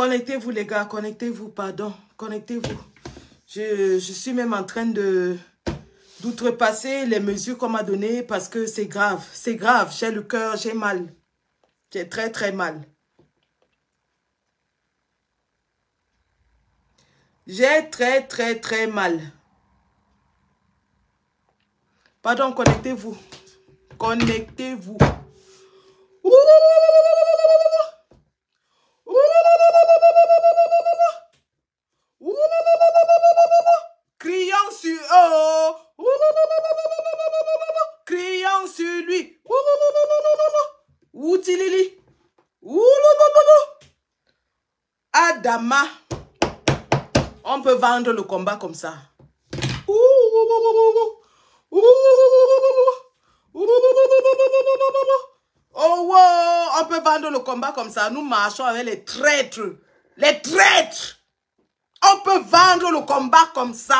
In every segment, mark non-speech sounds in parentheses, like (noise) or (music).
Connectez-vous les gars, connectez-vous, pardon. Connectez-vous. Je, je suis même en train de d'outrepasser les mesures qu'on m'a données parce que c'est grave. C'est grave, j'ai le cœur, j'ai mal. J'ai très très mal. J'ai très très très mal. Pardon, connectez-vous. Connectez-vous. Criant Criant sur lui. Outilili. Adama. On peut vendre le combat comme ça. Oh, wow, on peut vendre le combat comme ça. Nous marchons avec les traîtres. Les traîtres. On peut vendre le combat comme ça.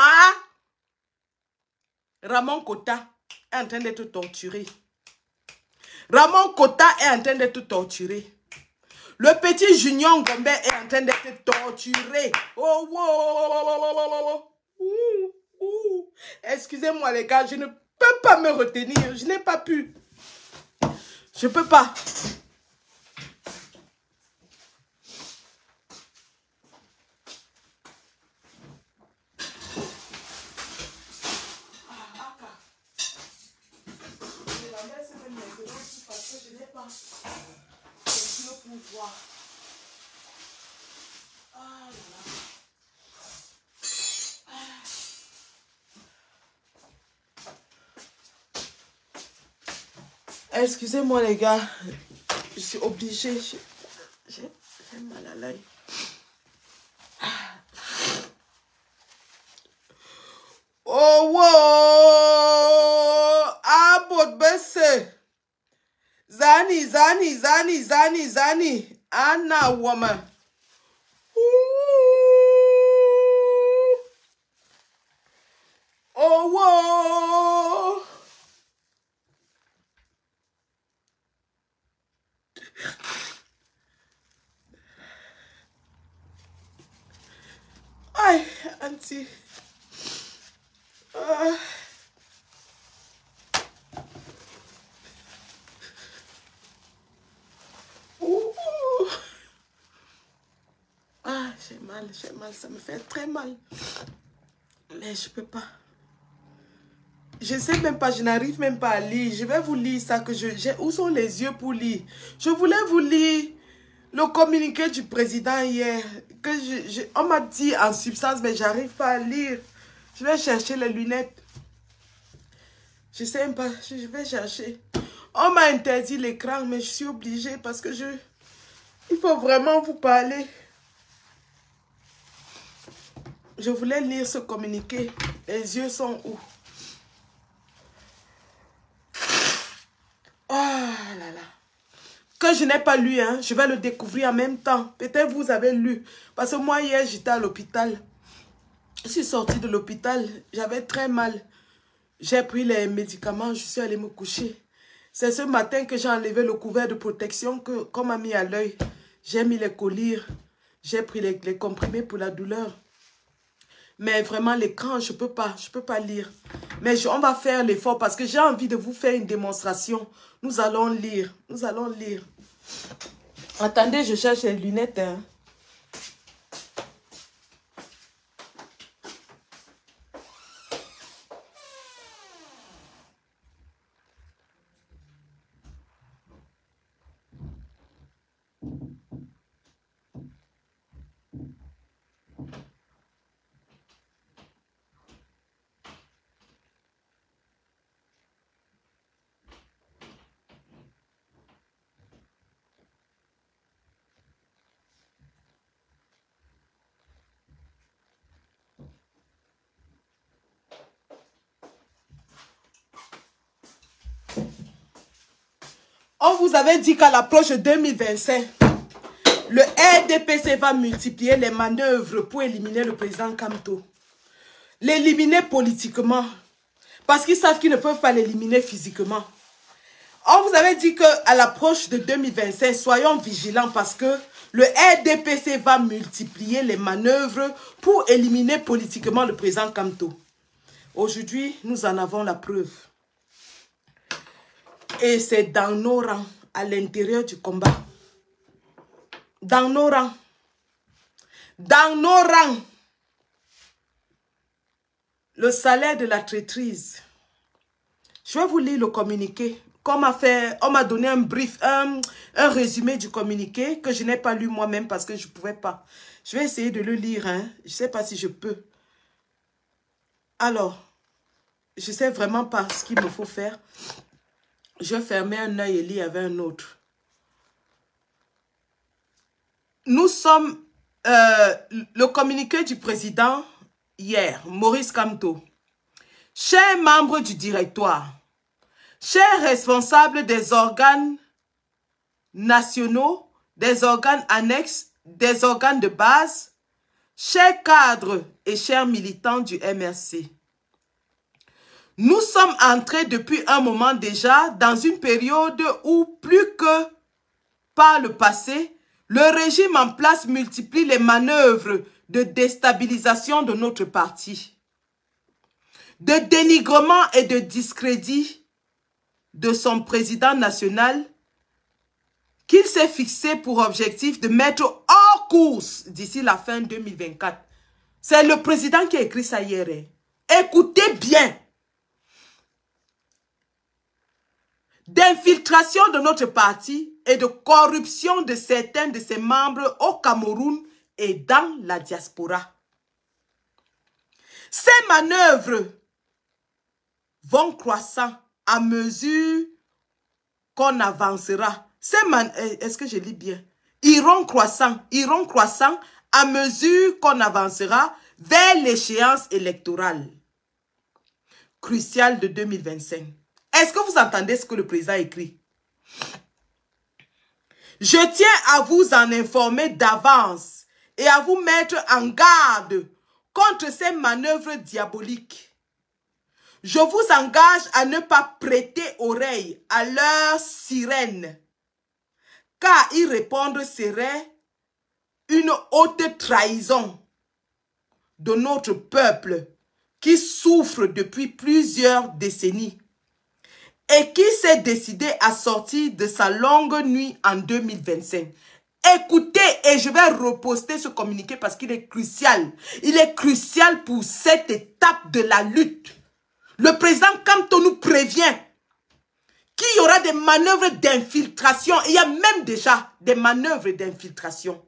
Ramon Kota est en train d'être torturé. Ramon Kota est en train d'être torturé. Le petit Junior Gombe est en train d'être torturé. Oh, wow. Excusez-moi les gars, je ne peux pas me retenir. Je n'ai pas pu. Je peux pas. Excusez-moi les gars, je suis obligée. J'ai mal à l'œil. Oh, wow! Zani, Zani, Zani, Zani, Zani. Anna, woman. Ça me fait très mal. Mais je peux pas. Je sais même pas, je n'arrive même pas à lire. Je vais vous lire ça que je... Où sont les yeux pour lire? Je voulais vous lire le communiqué du président hier. Que je, on m'a dit en substance, mais j'arrive pas à lire. Je vais chercher les lunettes. Je sais même pas, je vais chercher. On m'a interdit l'écran, mais je suis obligée parce que je... Il faut vraiment vous parler. Je voulais lire ce communiqué. Les yeux sont où? Oh là là. Que je n'ai pas lu, hein, je vais le découvrir en même temps. Peut-être vous avez lu. Parce que moi, hier, j'étais à l'hôpital. Je suis sortie de l'hôpital. J'avais très mal. J'ai pris les médicaments. Je suis allée me coucher. C'est ce matin que j'ai enlevé le couvert de protection qu'on m'a mis à l'œil. J'ai mis les colliers. J'ai pris les, les comprimés pour la douleur. Mais vraiment, l'écran, je ne peux pas. Je ne peux pas lire. Mais on va faire l'effort parce que j'ai envie de vous faire une démonstration. Nous allons lire. Nous allons lire. Attendez, je cherche les lunettes. Hein. On vous avait dit qu'à l'approche de 2025, le RDPC va multiplier les manœuvres pour éliminer le président Kamto. L'éliminer politiquement. Parce qu'ils savent qu'ils ne peuvent pas l'éliminer physiquement. On vous avait dit qu'à l'approche de 2025, soyons vigilants parce que le RDPC va multiplier les manœuvres pour éliminer politiquement le président Kamto. Aujourd'hui, nous en avons la preuve. Et c'est dans nos rangs, à l'intérieur du combat. Dans nos rangs. Dans nos rangs. Le salaire de la traîtrise. Je vais vous lire le communiqué. Comme on m'a donné un brief, un, résumé du communiqué que je n'ai pas lu moi-même parce que je ne pouvais pas. Je vais essayer de le lire. Hein. Je ne sais pas si je peux. Alors, je ne sais vraiment pas ce qu'il me faut faire. Je fermer un œil et lire avec un autre. Nous sommes... Euh, le communiqué du président hier, Maurice Camteau. Chers membres du directoire, chers responsables des organes nationaux, des organes annexes, des organes de base, chers cadres et chers militants du MRC. Nous sommes entrés depuis un moment déjà dans une période où plus que par le passé, le régime en place multiplie les manœuvres de déstabilisation de notre parti, de dénigrement et de discrédit de son président national qu'il s'est fixé pour objectif de mettre hors course d'ici la fin 2024. C'est le président qui a écrit ça hier. Hein. Écoutez bien. D'infiltration de notre parti et de corruption de certains de ses membres au Cameroun et dans la diaspora. Ces manœuvres vont croissant à mesure qu'on avancera. Ces eh, Est-ce que je lis bien? Iront croissant, iront croissant à mesure qu'on avancera vers l'échéance électorale cruciale de 2025. Est-ce que vous entendez ce que le président écrit? Je tiens à vous en informer d'avance et à vous mettre en garde contre ces manœuvres diaboliques. Je vous engage à ne pas prêter oreille à leurs sirènes, car y répondre serait une haute trahison de notre peuple qui souffre depuis plusieurs décennies et qui s'est décidé à sortir de sa longue nuit en 2025. Écoutez et je vais reposter ce communiqué parce qu'il est crucial. Il est crucial pour cette étape de la lutte. Le président Kamto nous prévient qu'il y aura des manœuvres d'infiltration. Il y a même déjà des manœuvres d'infiltration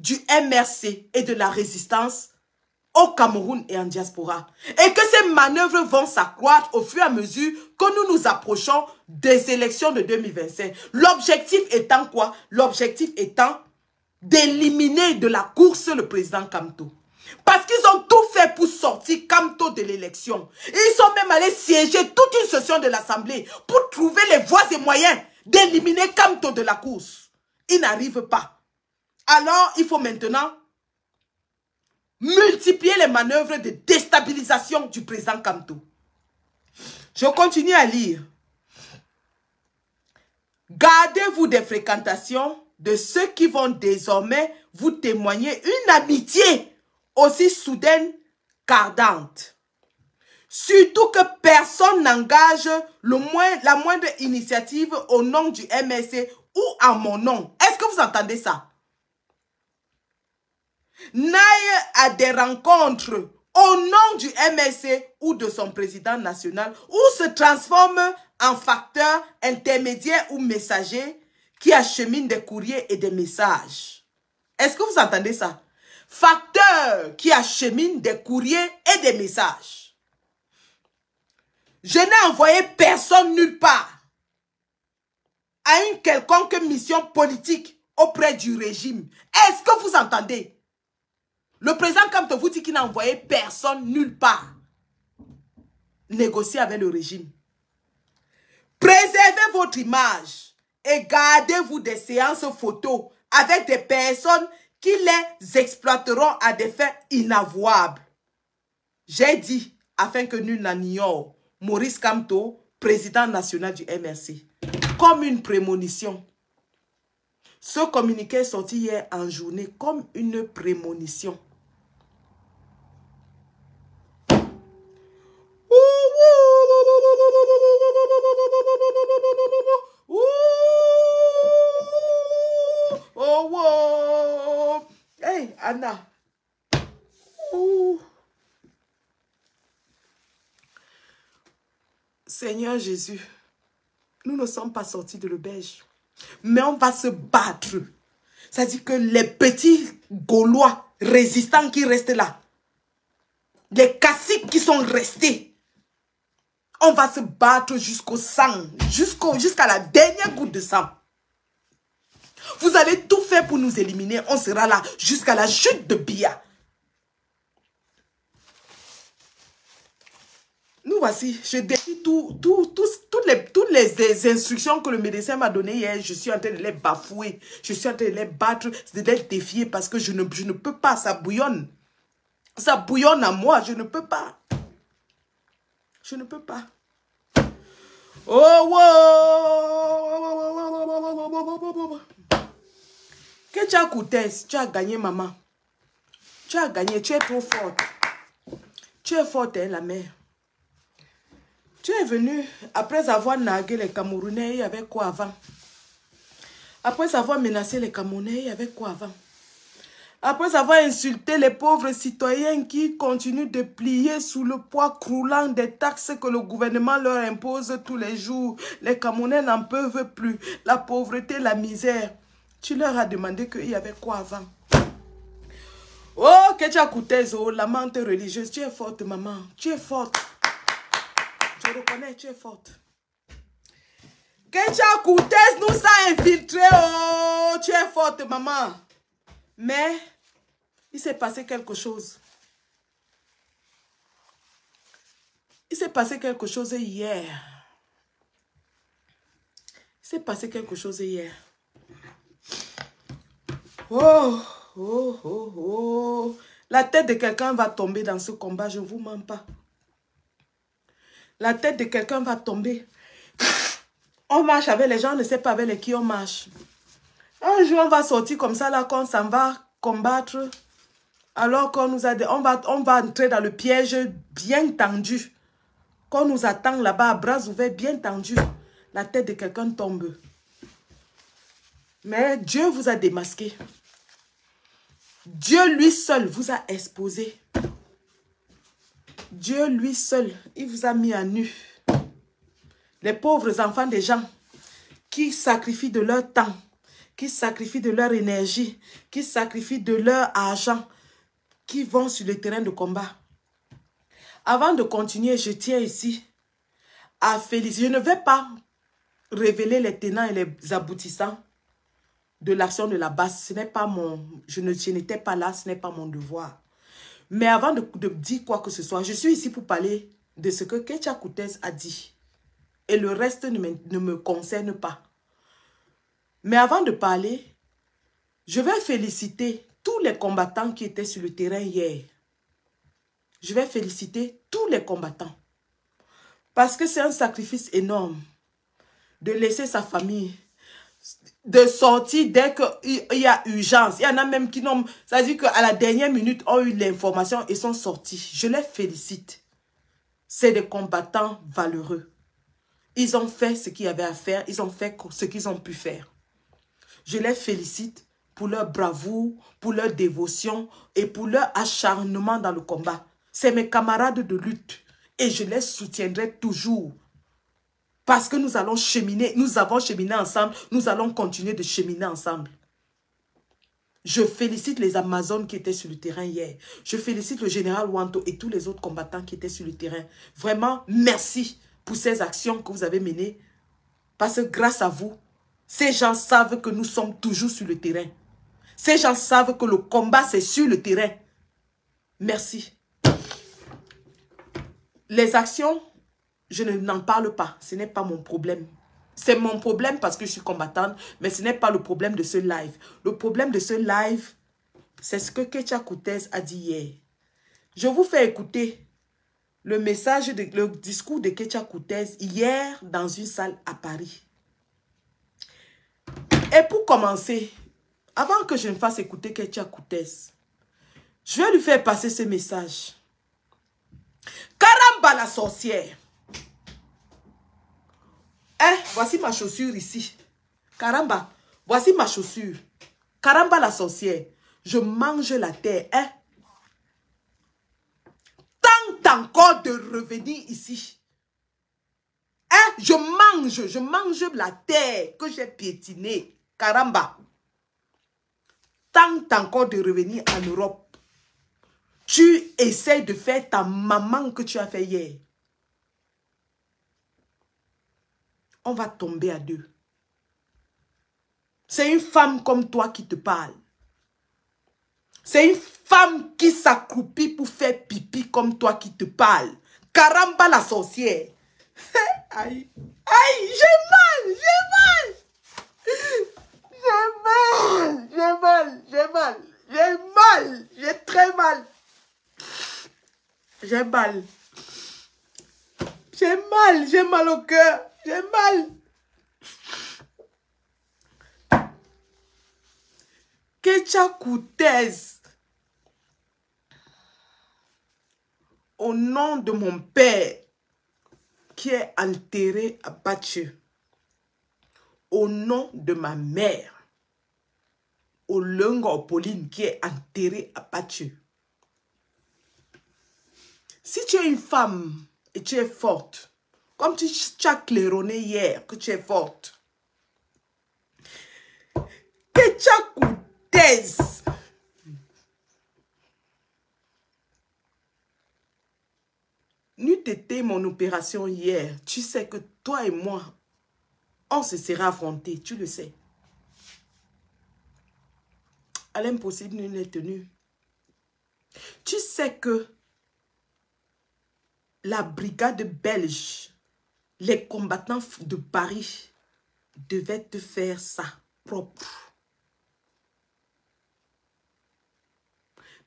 du MRC et de la résistance au Cameroun et en diaspora. Et que ces manœuvres vont s'accroître au fur et à mesure que nous nous approchons des élections de 2025. L'objectif étant quoi? L'objectif étant d'éliminer de la course le président Kamto. Parce qu'ils ont tout fait pour sortir Kamto de l'élection. Ils sont même allés siéger toute une session de l'Assemblée pour trouver les voies et moyens d'éliminer Kamto de la course. Ils n'arrivent pas. Alors, il faut maintenant multiplier les manœuvres de déstabilisation du président Kamto. Je continue à lire. Gardez-vous des fréquentations de ceux qui vont désormais vous témoigner une amitié aussi soudaine qu'ardente. Surtout que personne n'engage la moindre initiative au nom du MSC ou à mon nom. Est-ce que vous entendez ça? N'aille à des rencontres au nom du MSC ou de son président national ou se transforme en facteur intermédiaire ou messager qui achemine des courriers et des messages. Est-ce que vous entendez ça? Facteur qui achemine des courriers et des messages. Je n'ai envoyé personne nulle part à une quelconque mission politique auprès du régime. Est-ce que vous entendez? Le président Kamto vous dit qu'il n'a envoyé personne nulle part négocier avec le régime. Préservez votre image et gardez-vous des séances photos avec des personnes qui les exploiteront à des fins inavouables. J'ai dit, afin que nul n'en Maurice Kamto, président national du MRC. comme une prémonition. Ce communiqué est sorti hier en journée comme une prémonition. Hey, Anna. Seigneur Jésus, nous ne sommes pas sortis de l'auberge, mais on va se battre. C'est-à-dire que les petits Gaulois résistants qui restent là, les caciques qui sont restés, on va se battre jusqu'au sang, jusqu'à la dernière goutte de sang. Vous allez tout faire pour nous éliminer. On sera là jusqu'à la chute de Bia. Nous voici, je défie tout, tout, toutes, les, toutes les, instructions que le médecin m'a données hier. Je suis en train de les bafouer. Je suis en train de les battre, de les défier parce que je ne, je ne peux pas. Ça bouillonne. Ça bouillonne à moi. Je ne peux pas. Je ne peux pas. Oh, wow. Que tu as coûté, tu as gagné, maman. Tu as gagné, tu es trop forte. Tu es forte, hein, la mère. Tu es venu, après avoir nagué les Camerounais, il y avait quoi avant? Après avoir menacé les Camerounais, il y avait quoi avant? Après avoir insulté les pauvres citoyens qui continuent de plier sous le poids croulant des taxes que le gouvernement leur impose tous les jours, les Camerounais n'en peuvent plus. La pauvreté, la misère. Tu leur as demandé qu'il y avait quoi avant? Oh, que tu oh, la menthe religieuse. Tu es forte, maman. Tu es forte. Je reconnais, tu es forte. Kecha Koutes nous a infiltrés. Oh, tu es forte, maman. Mais, il s'est passé quelque chose. Il s'est passé quelque chose hier. Il s'est passé quelque chose hier. Oh, oh, oh, oh. La tête de quelqu'un va tomber dans ce combat, je ne vous mens pas. La tête de quelqu'un va tomber. On marche avec les gens, ne sait pas avec qui on marche. Un jour, on va sortir comme ça, là, quand ça va combattre. Alors qu'on nous a dit, on va, on va entrer dans le piège bien tendu. Qu'on nous attend là-bas, bras ouverts, bien tendu. La tête de quelqu'un tombe. Mais Dieu vous a démasqué. Dieu lui seul vous a exposé. Dieu lui seul, il vous a mis à nu. Les pauvres enfants des gens qui sacrifient de leur temps, qui sacrifient de leur énergie, qui sacrifient de leur argent, qui vont sur le terrain de combat. Avant de continuer, je tiens ici à féliciter. Je ne vais pas révéler les tenants et les aboutissants de l'action de la base. Ce n'est pas mon... Je n'étais pas là, ce n'est pas mon devoir. Mais avant de, dire quoi que ce soit, je suis ici pour parler de ce que Kecha Koutez a dit. Et le reste ne me, ne me concerne pas. Mais avant de parler, je vais féliciter tous les combattants qui étaient sur le terrain hier. Je vais féliciter tous les combattants. Parce que c'est un sacrifice énorme de laisser sa famille, de sortir dès qu'il y a urgence. Il y en a même qui n'ont... Ça veut dire qu'à la dernière minute, ont eu l'information et sont sortis. Je les félicite. C'est des combattants valeureux. Ils ont fait ce qu'il y avait à faire. Ils ont fait ce qu'ils ont pu faire. Je les félicite pour leur bravoure, pour leur dévotion et pour leur acharnement dans le combat. C'est mes camarades de lutte et je les soutiendrai toujours. Parce que nous allons cheminer, nous avons cheminé ensemble, nous allons continuer de cheminer ensemble. Je félicite les Amazones qui étaient sur le terrain hier. Je félicite le général Wanto et tous les autres combattants qui étaient sur le terrain. Vraiment, merci pour ces actions que vous avez menées. Parce que grâce à vous, ces gens savent que nous sommes toujours sur le terrain. Ces gens savent que le combat, c'est sur le terrain. Merci. Les actions je n'en parle pas. Ce n'est pas mon problème. C'est mon problème parce que je suis combattante, mais ce n'est pas le problème de ce live. Le problème de ce live, c'est ce que Kecha Koutez a dit hier. Je vous fais écouter le message, le discours de Kecha Koutez hier dans une salle à Paris. Et pour commencer, avant que je ne fasse écouter Ketia Koutes, je vais lui faire passer ce message. Caramba la sorcière. Eh, voici ma chaussure ici. Caramba, voici ma chaussure. Caramba la sorcière. Je mange la terre. Hein? Tente encore de revenir ici. Hein? Je mange, je mange la terre que j'ai piétinée. Caramba. Tente encore de revenir en Europe. Tu essaies de faire ta maman que tu as fait hier. On va tomber à deux. C'est une femme comme toi qui te parle. C'est une femme qui s'accroupit pour faire pipi comme toi qui te parle. Caramba la sorcière. aïe, aïe, j'ai mal, j'ai mal. J'ai mal, j'ai mal, j'ai mal, j'ai mal, j'ai très mal. J'ai mal. J'ai mal, j'ai mal au cœur, j'ai mal. Kecha Koutez, au nom de mon père qui est enterré à Bathieu, au nom de ma mère, au Lungo Pauline qui est enterré à Bathieu. Si tu es une femme et tu es forte, comme tu, tu as claironné hier que tu es forte, Kecha Koutez, thèse. N'eût été mon opération hier, tu sais que toi et moi, on se serait affrontés, tu le sais. À l'impossible, nul n'est tenu. Tu sais que la brigade belge, les combattants de Paris, devaient te faire ça propre.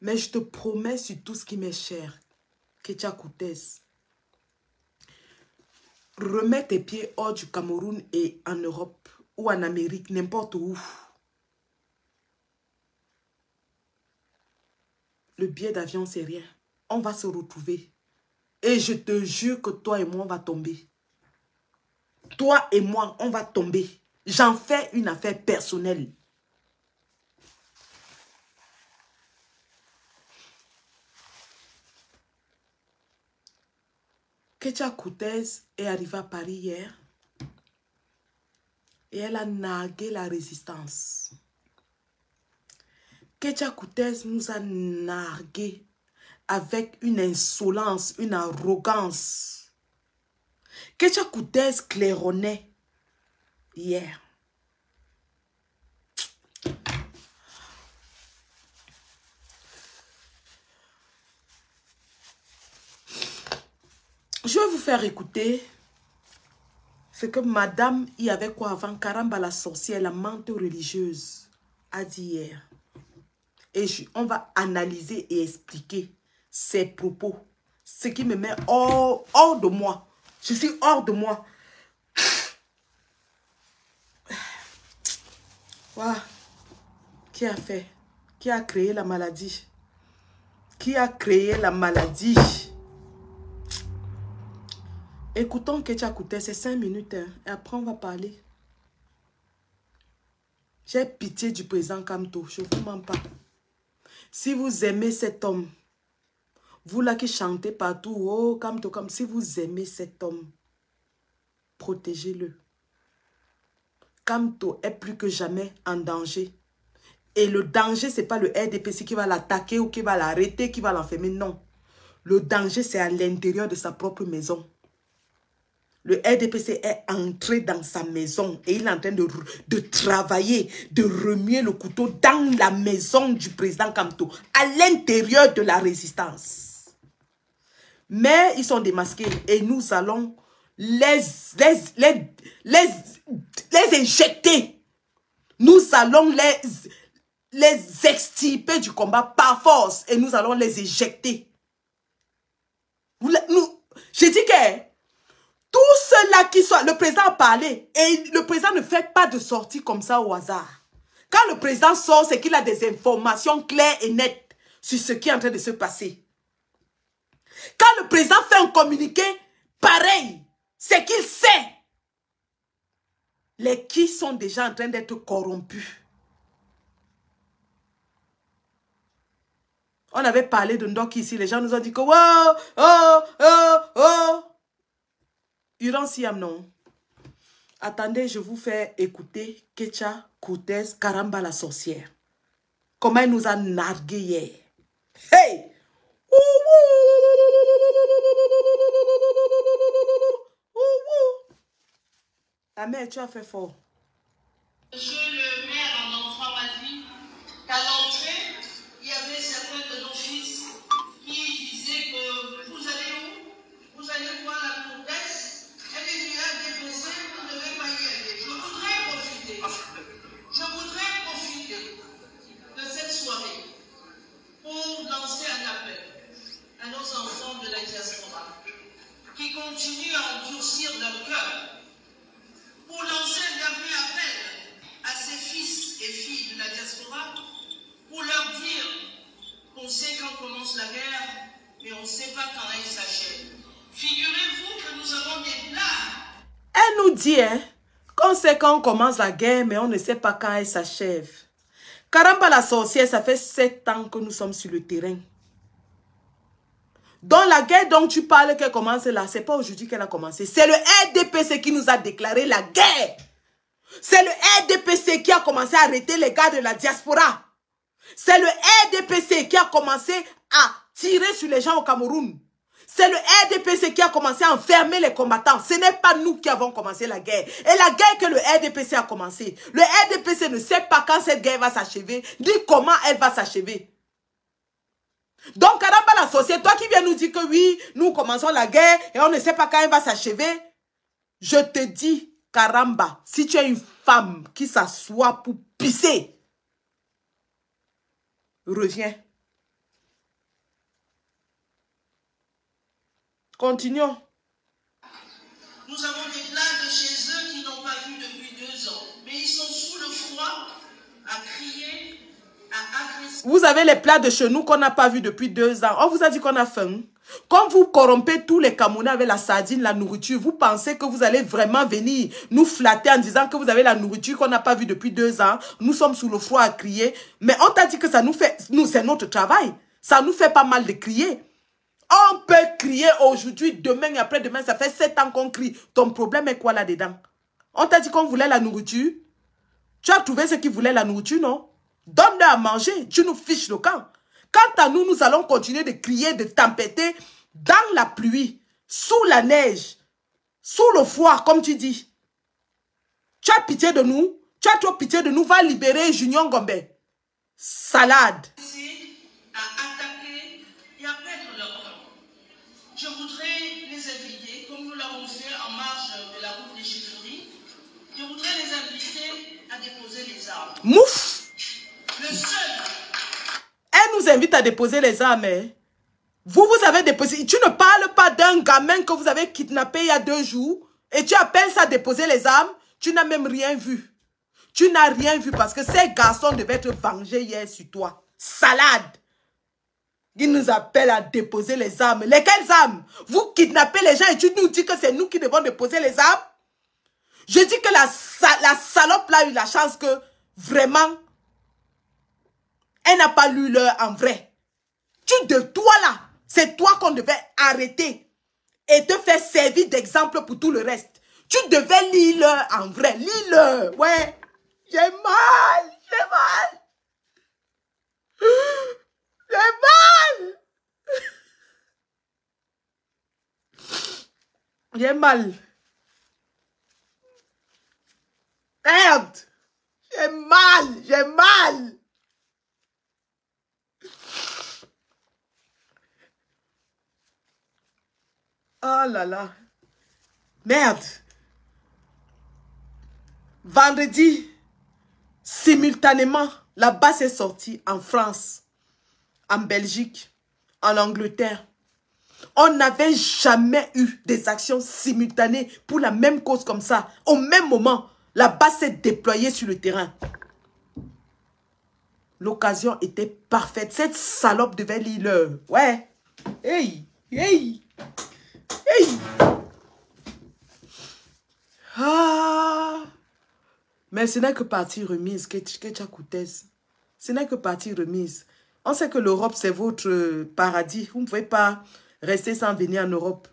Mais je te promets sur tout ce qui m'est cher, Ketia Koutes, remets tes pieds hors du Cameroun et en Europe ou en Amérique, n'importe où. Le billet d'avion, c'est rien. On va se retrouver. Et je te jure que toi et moi, on va tomber. Toi et moi, on va tomber. J'en fais une affaire personnelle. Ketia Koutez est arrivée à Paris hier et elle a nargué la résistance. Ketia Koutez nous a nargué avec une insolence, une arrogance. Ketia Koutez claironnait hier. Je vais vous faire écouter ce que madame y avait quoi avant Caramba la sorcière, la menthe religieuse, a dit hier. Et on va analyser et expliquer ses propos. Ce qui me met hors, hors de moi. Je suis hors de moi. (sighs) Qui a fait? Qui a créé la maladie? Qui a créé la maladie? Écoutons Ketia Kouté, c'est cinq minutes. Hein, et après, on va parler. J'ai pitié du président Kamto. Je ne vous mens pas. Si vous aimez cet homme, vous là qui chantez partout, oh Kamto, comme si vous aimez cet homme, protégez-le. Kamto est plus que jamais en danger. Et le danger, ce n'est pas le RDPC qui va l'attaquer ou qui va l'arrêter, qui va l'enfermer. Non. Le danger, c'est à l'intérieur de sa propre maison le RDPC est entré dans sa maison et il est en train de, de travailler, de remuer le couteau dans la maison du président Kamto, à l'intérieur de la résistance. Mais ils sont démasqués et nous allons les, les, les, les, les injecter. Nous allons les, les extirper du combat par force et nous allons les éjecter. Nous, je dis que Tous ceux-là qui sont... Le président a parlé et le président ne fait pas de sortie comme ça au hasard. Quand le président sort, c'est qu'il a des informations claires et nettes sur ce qui est en train de se passer. Quand le président fait un communiqué pareil, c'est qu'il sait les qui sont déjà en train d'être corrompus. On avait parlé de Ndok ici, les gens nous ont dit que oh, oh, oh, oh. Uran Siam, non. Attendez, je vous fais écouter Kecha Cortez Karamba la sorcière. Comment elle nous a nargué hier. Hey! La mère, tu as fait fort. Monsieur le maire en enfant m'a dit qu'à l'entrée, il y avait certains de nos fils qui disaient que vous allez où? Vous allez voir la comtesse Elle est venue à DPC, vous ne devez pas y aller. Je voudrais profiter. Je voudrais profiter de cette soirée pour lancer un appel à nos enfants de la diaspora qui continuent à endurcir leur cœur pour lancer un dernier appel à ces fils et filles de la diaspora pour leur dire qu'on sait quand commence la guerre, mais on ne sait pas quand elle s'achève. Figurez-vous que nous avons des plans. Elle nous dit, hein, qu'on sait quand commence la guerre, mais on ne sait pas quand elle s'achève. Caramba la sorcière, ça fait sept ans que nous sommes sur le terrain. Dans la guerre dont tu parles qu'elle commence là, c'est pas aujourd'hui qu'elle a commencé. C'est le RDPC qui nous a déclaré la guerre. C'est le RDPC qui a commencé à arrêter les gars de la diaspora. C'est le RDPC qui a commencé à tirer sur les gens au Cameroun. C'est le RDPC qui a commencé à enfermer les combattants. Ce n'est pas nous qui avons commencé la guerre. Et la guerre que le RDPC a commencé. Le RDPC ne sait pas quand cette guerre va s'achever, ni comment elle va s'achever. Donc, Karamba la société, toi qui viens nous dire que oui, nous commençons la guerre et on ne sait pas quand elle va s'achever, je te dis, Karamba, si tu es une femme qui s'assoit pour pisser, reviens. Continuons. Nous avons des plats de chez eux qui n'ont pas vu depuis deux ans. Mais ils sont sous le froid à crier, à. Vous avez les plats de chez nous qu'on n'a pas vu depuis deux ans. On vous a dit qu'on a faim. Quand vous corrompez tous les Camerounais avec la sardine, la nourriture, vous pensez que vous allez vraiment venir nous flatter en disant que vous avez la nourriture qu'on n'a pas vue depuis deux ans. Nous sommes sous le froid à crier. Mais on t'a dit que ça nous fait... Nous, c'est notre travail. Ça nous fait pas mal de crier. On peut crier aujourd'hui, demain et après-demain. Ça fait sept ans qu'on crie. Ton problème est quoi là-dedans? On t'a dit qu'on voulait la nourriture. Tu as trouvé ce qui voulait la nourriture, non? Donne-le à manger. Tu nous fiches le camp. Quant à nous, nous allons continuer de crier, de tempêter dans la pluie, sous la neige, sous le froid, comme tu dis. Tu as pitié de nous. Tu as trop pitié de nous. Va libérer Junior Gombe. Salade. Je voudrais les inviter, comme nous l'avons fait en marge de la route des chefferies, je voudrais les inviter à déposer les armes. Mouf. Elle nous invite à déposer les armes. hein. Vous, vous avez déposé. Tu ne parles pas d'un gamin que vous avez kidnappé il y a deux jours et tu appelles ça déposer les armes. Tu n'as même rien vu. Tu n'as rien vu parce que ces garçons devaient être vengés hier sur toi. Salade. Ils nous appellent à déposer les armes. Lesquelles armes? Vous kidnappez les gens et tu nous dis que c'est nous qui devons déposer les armes? Je dis que la, la salope là a eu la chance que vraiment elle n'a pas lu l'heure en vrai. Tu de toi là, c'est toi qu'on devait arrêter et te faire servir d'exemple pour tout le reste. Tu devais lire l'heure en vrai. Lis-le. Ouais. J'ai mal. J'ai mal. J'ai mal. J'ai mal. Merde. J'ai mal. J'ai mal. Oh là là. Merde. Vendredi, simultanément, la base est sortie en France, en Belgique, en Angleterre. On n'avait jamais eu des actions simultanées pour la même cause comme ça. Au même moment, la base s'est déployée sur le terrain. L'occasion était parfaite. Cette salope devait lire l'heure. Ouais. Hey, hey, hey. Ah. Mais ce n'est que partie remise, Ketcha Ce n'est que partie remise. On sait que l'Europe, c'est votre paradis. Vous ne pouvez pas rester sans venir en Europe.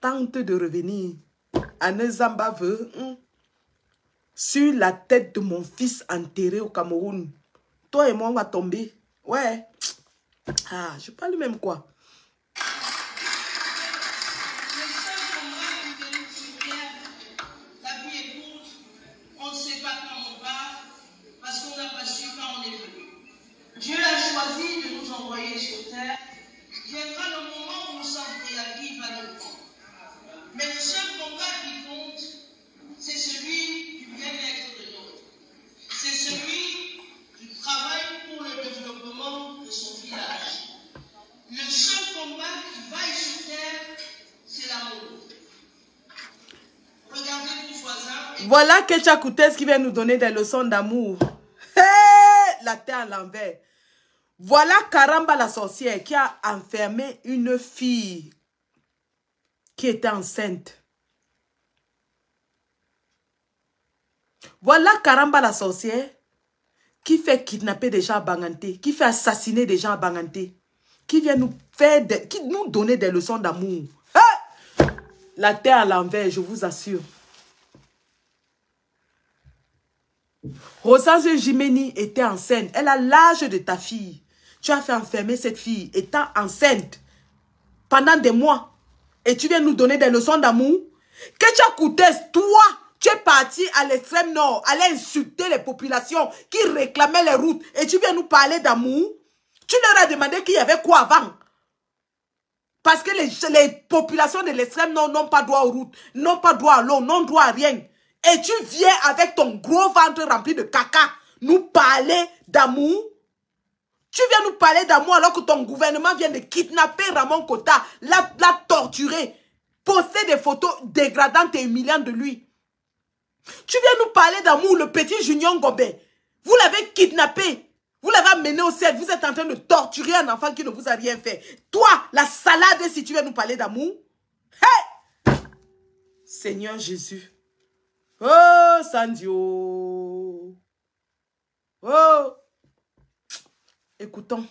Tente de revenir. Anne Zamba veut. Hein, sur la tête de mon fils enterré au Cameroun. Toi et moi, on va tomber. Ouais. Ah, je parle même quoi. Dieu a choisi de nous envoyer sur terre. Viendra le moment où nous sommes et la vie va nous prendre. Mais le seul combat qui compte, c'est celui du bien-être de l'autre. C'est celui du travail pour le développement de son village. Le seul combat qui vaille sur terre, c'est l'amour. Regardez vos voisins. Voilà Qui vient nous donner des leçons d'amour. la terre à l'envers. Voilà Karamba la sorcière qui a enfermé une fille qui était enceinte. Voilà Karamba la sorcière qui fait kidnapper des gens à Banganté, qui fait assassiner des gens à Banganté, qui vient nous faire, qui nous donner des leçons d'amour. La terre à l'envers, je vous assure. Rosange Jimeni était enceinte. Elle a l'âge de ta fille. Tu as fait enfermer cette fille étant enceinte pendant des mois. Et tu viens nous donner des leçons d'amour. Que tu as coûté, toi, tu es parti à l'extrême nord, aller insulter les populations qui réclamaient les routes. Et tu viens nous parler d'amour. Tu leur as demandé qu'il y avait quoi avant. Parce que les populations de l'extrême nord n'ont pas droit aux routes, n'ont pas droit à l'eau, n'ont droit à rien. Et tu viens avec ton gros ventre rempli de caca nous parler d'amour. Tu viens nous parler d'amour alors que ton gouvernement vient de kidnapper Ramon Kota, l'a torturer, poster des photos dégradantes et humiliantes de lui. Tu viens nous parler d'amour, le petit Junior Gobet. Vous l'avez kidnappé. Vous l'avez amené au ciel. Vous êtes en train de torturer un enfant qui ne vous a rien fait. Toi, la salade, si tu viens nous parler d'amour. Hey! Seigneur Jésus. Oh, Sandio. Oh. Écoutons.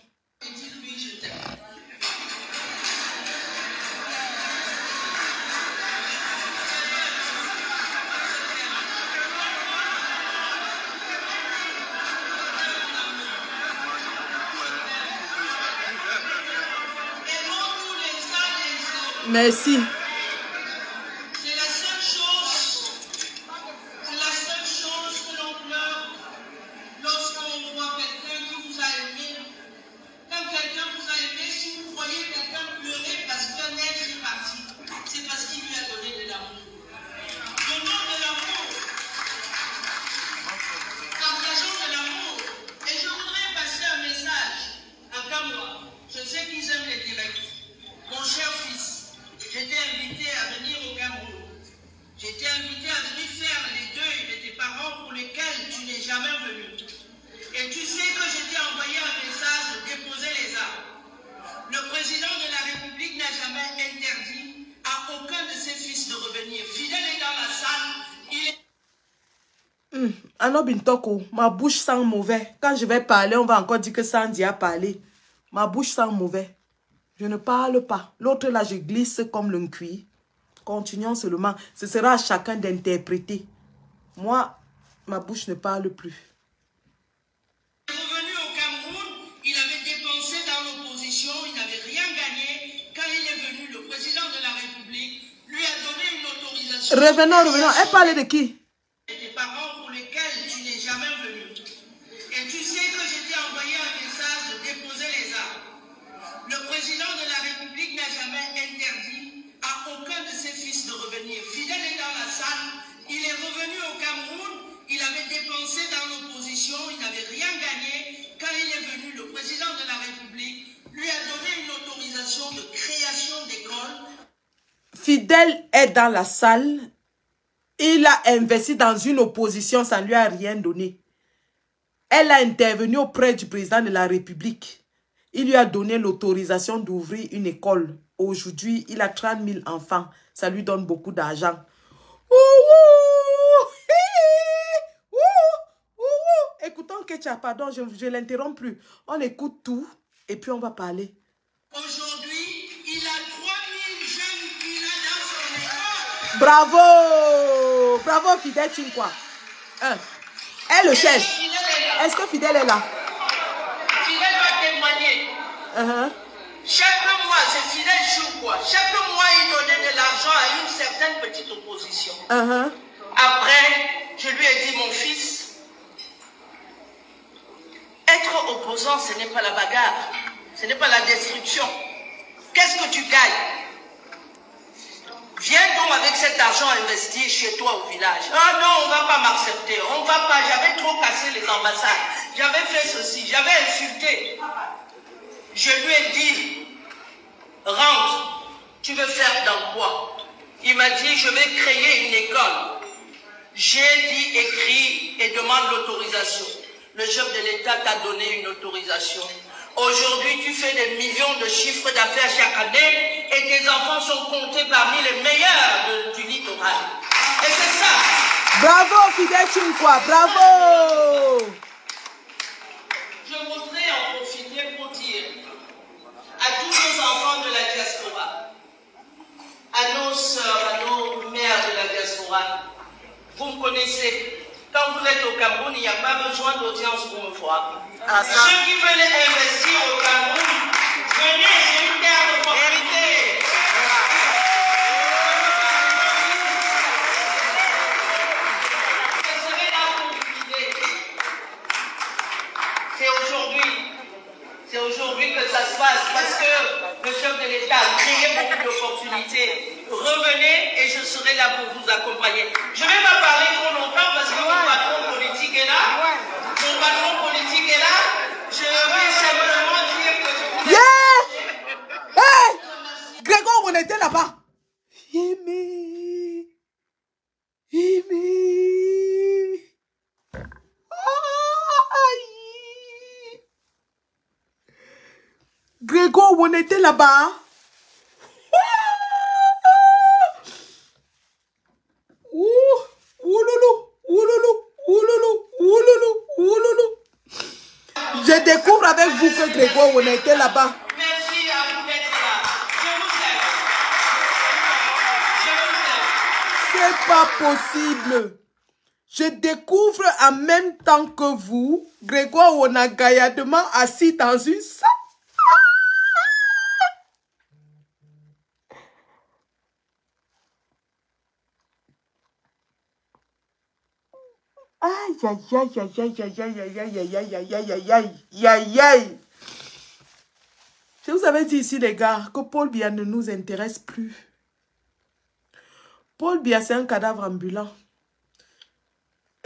Merci. Ma bouche sent mauvais. Quand je vais parler, on va encore dire que Sandy a parlé. Ma bouche sent mauvais. Je ne parle pas. L'autre là, je glisse comme le cuit. Continuons seulement. Ce sera à chacun d'interpréter. Moi, ma bouche ne parle plus. Revenu au Cameroun, il avait dépensé dans l'opposition, il n'avait rien gagné. Quand il est venu, le président de la République lui a donné une autorisation. Revenons, revenons. Elle parlait de qui? Fidèle est dans la salle. Il a investi dans une opposition, ça ne lui a rien donné. Elle a intervenu auprès du président de la République. Il lui a donné l'autorisation d'ouvrir une école. Aujourd'hui, il a 30 000 enfants. Ça lui donne beaucoup d'argent. Écoutons Ketcha, pardon, je ne l'interromps plus. On écoute tout et puis on va parler. Aujourd'hui, Bravo Bravo Fidèle Chinkwa. Un. Elle le cherche. Fidèle est là. Est-ce que Fidèle est là? Fidèle va témoigner. Uh-huh. Chaque mois, c'est Fidèle Choukwa. Chaque mois, il donnait de l'argent à une certaine petite opposition. Uh-huh. Après, je lui ai dit, mon fils, être opposant, ce n'est pas la bagarre, ce n'est pas la destruction. Qu'est-ce que tu gagnes? Viens donc avec cet argent investi chez toi au village. Ah non, on ne va pas m'accepter. On ne va pas. J'avais trop cassé les ambassades. J'avais fait ceci. J'avais insulté. Je lui ai dit, rentre. Tu veux faire dans quoi? Il m'a dit, je vais créer une école. J'ai dit, écris et demande l'autorisation. Le chef de l'État t'a donné une autorisation. Aujourd'hui, tu fais des millions de chiffres d'affaires chaque année et tes enfants sont comptés parmi les meilleurs de- du littoral. Et c'est ça. Bravo Fidèle Chinkwa, bravo Je voudrais en profiter pour dire à tous nos enfants de la diaspora, à nos sœurs, à nos mères de la diaspora, vous me connaissez. Quand vous êtes au Cameroun, il n'y a pas besoin d'audience pour me voir. Ah. Ceux qui veulent investir au Cameroun, venez, c'est une terre d'opportunité. Je serai là pour vous guider. C'est aujourd'hui. C'est aujourd'hui que ça se passe parce que le chef de l'État a créé beaucoup d'opportunités. Revenez et je serai là pour vous accompagner. Je ne vais pas parler trop longtemps parce que mon patron politique est là. Mon patron politique est là. Je vais simplement dire que je vous ai- Yeah Hey Grégoire, on était là-bas. Yémé. Yémé. Aïe. Grégoire, on était là-bas. Je découvre avec vous que Grégoire, on était là-bas. Merci à vous d'être là. Je vous aime. Je vous aime. C'est pas possible. Je découvre en même temps que vous, Grégoire Onagayadement assis dans une salle. Je vous avais dit ici, les gars, que Paul Biya ne nous intéresse plus. Paul Biya, c'est un cadavre ambulant.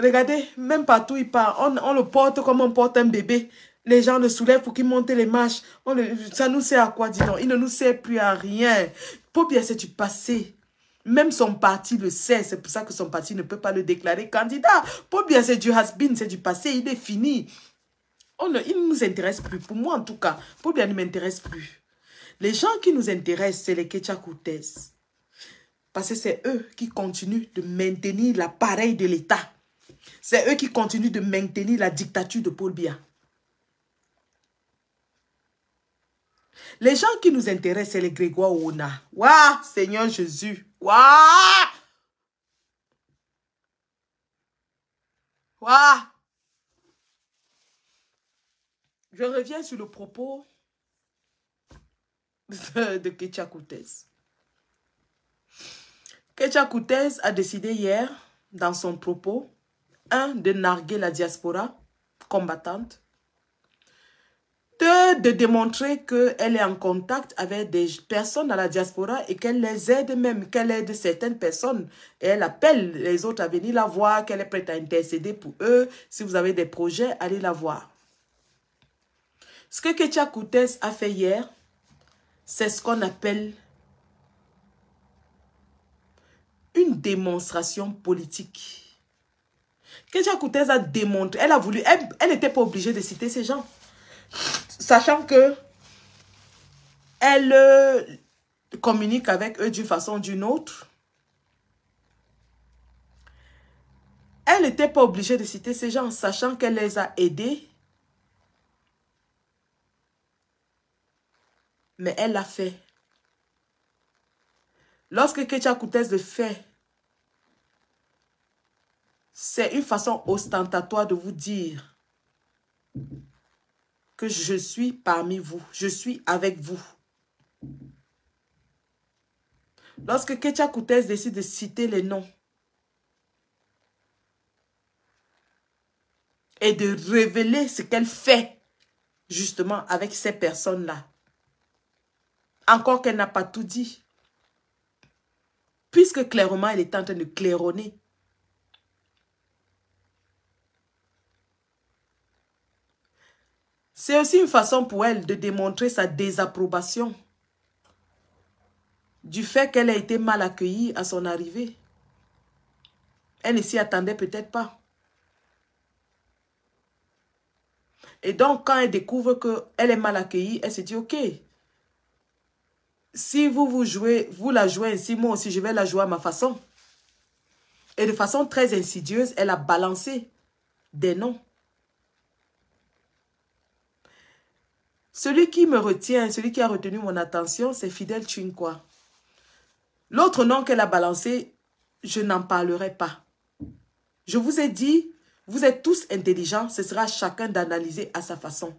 Regardez, même partout il part, on, on le porte comme on porte un bébé. Les gens le soulèvent pour qu'il monte les marches. On le- ça nous sert à quoi, dis donc Il ne nous sert plus à rien. Paul Biya, c'est du passé. Même son parti le sait. C'est pour ça que son parti ne peut pas le déclarer candidat. Paul Biya, c'est du has-been, c'est du passé. Il est fini. On ne- il ne nous intéresse plus. Pour moi, en tout cas, Paul Biya ne m'intéresse plus. Les gens qui nous intéressent, c'est les Ketchakoutes. Parce que c'est eux qui continuent de maintenir l'appareil de l'État. C'est eux qui continuent de maintenir la dictature de Paul Biya. Les gens qui nous intéressent, c'est les Grégoire Ona. Waouh, Seigneur Jésus. Waouh. Waouh. Je reviens sur le propos de, (laughs) de Ketia a décidé hier, dans son propos, un, de narguer la diaspora combattante, de démontrer qu'elle est en contact avec des personnes dans la diaspora et qu'elle les aide même, qu'elle aide certaines personnes. Et elle appelle les autres à venir la voir, qu'elle est prête à intercéder pour eux. Si vous avez des projets, allez la voir. Ce que Ketia Koutès a fait hier, c'est ce qu'on appelle démonstration politique. Ketia Koutez a démontré, elle a voulu, elle n'était pas obligée de citer ces gens. Sachant que elle euh, communique avec eux d'une façon ou d'une autre. Elle n'était pas obligée de citer ces gens, sachant qu'elle les a aidés. Mais elle l'a fait. Lorsque Ketia Koutez le fait, c'est une façon ostentatoire de vous dire que je suis parmi vous, je suis avec vous. Lorsque Ketia Koutez décide de citer les noms et de révéler ce qu'elle fait justement avec ces personnes-là, encore qu'elle n'a pas tout dit, puisque clairement elle est en train de claironner, C'est aussi une façon pour elle de démontrer sa désapprobation du fait qu'elle a été mal accueillie à son arrivée. Elle ne s'y attendait peut-être pas. Et donc, quand elle découvre qu'elle est mal accueillie, elle se dit, ok, si vous vous jouez, vous la jouez ainsi, moi aussi, je vais la jouer à ma façon. Et de façon très insidieuse, elle a balancé des noms. Celui qui me retient, celui qui a retenu mon attention, c'est Fidel Chinkwa. L'autre nom qu'elle a balancé, je n'en parlerai pas. Je vous ai dit, vous êtes tous intelligents, ce sera chacun d'analyser à sa façon.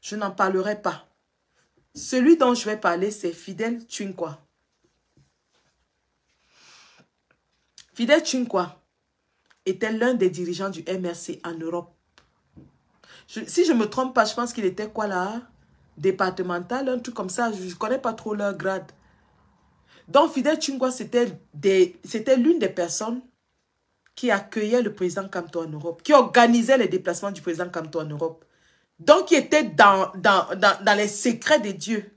Je n'en parlerai pas. Celui dont je vais parler, c'est Fidel Chinkwa. Fidel Chinkwa était l'un des dirigeants du MRC en Europe si je ne me trompe pas, je pense qu'il était quoi là? Départemental, un truc comme ça. Je ne connais pas trop leur grade. Donc, Fidel Chungwa, c'était l'une des personnes qui accueillait le président Kamto en Europe, qui organisait les déplacements du président Kamto en Europe. Donc, il était dans, dans les secrets de Dieu.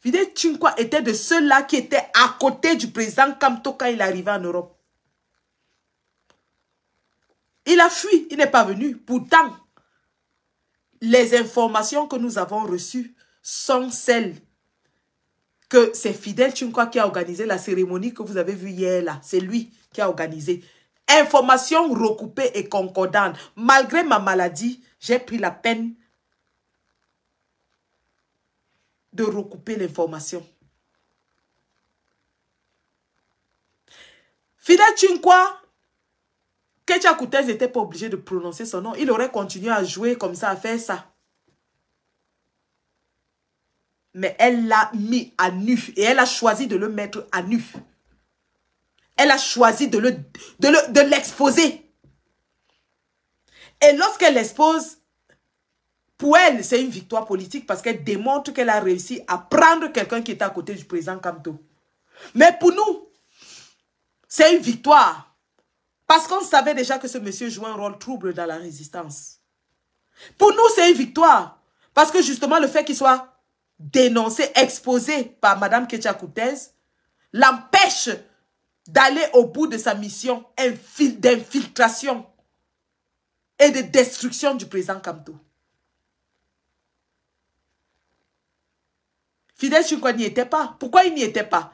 Fidel Chinkwa était de ceux-là qui étaient à côté du président Kamto quand il arrivait en Europe. Il a fui, il n'est pas venu. Pourtant, les informations que nous avons reçues sont celles que c'est Fidel Chinkwa qui a organisé la cérémonie que vous avez vue hier là. C'est lui qui a organisé. Informations recoupées et concordantes. Malgré ma maladie, j'ai pris la peine de recouper l'information. Fidel Chinkwa, Ketia Koutez n'était pas obligé de prononcer son nom. Il aurait continué à jouer comme ça, à faire ça. Mais elle l'a mis à nu et elle a choisi de le mettre à nu. Elle a choisi de l'exposer. Et lorsqu'elle l'expose, pour elle, c'est une victoire politique parce qu'elle démontre qu'elle a réussi à prendre quelqu'un qui était à côté du président Kamto. Mais pour nous, c'est une victoire. Parce qu'on savait déjà que ce monsieur jouait un rôle trouble dans la résistance. Pour nous, c'est une victoire. Parce que justement, le fait qu'il soit dénoncé, exposé par Mme Koutez, l'empêche d'aller au bout de sa mission d'infiltration et de destruction du président Kamto. Fidel Chinkwa n'y était pas. Pourquoi il n'y était pas?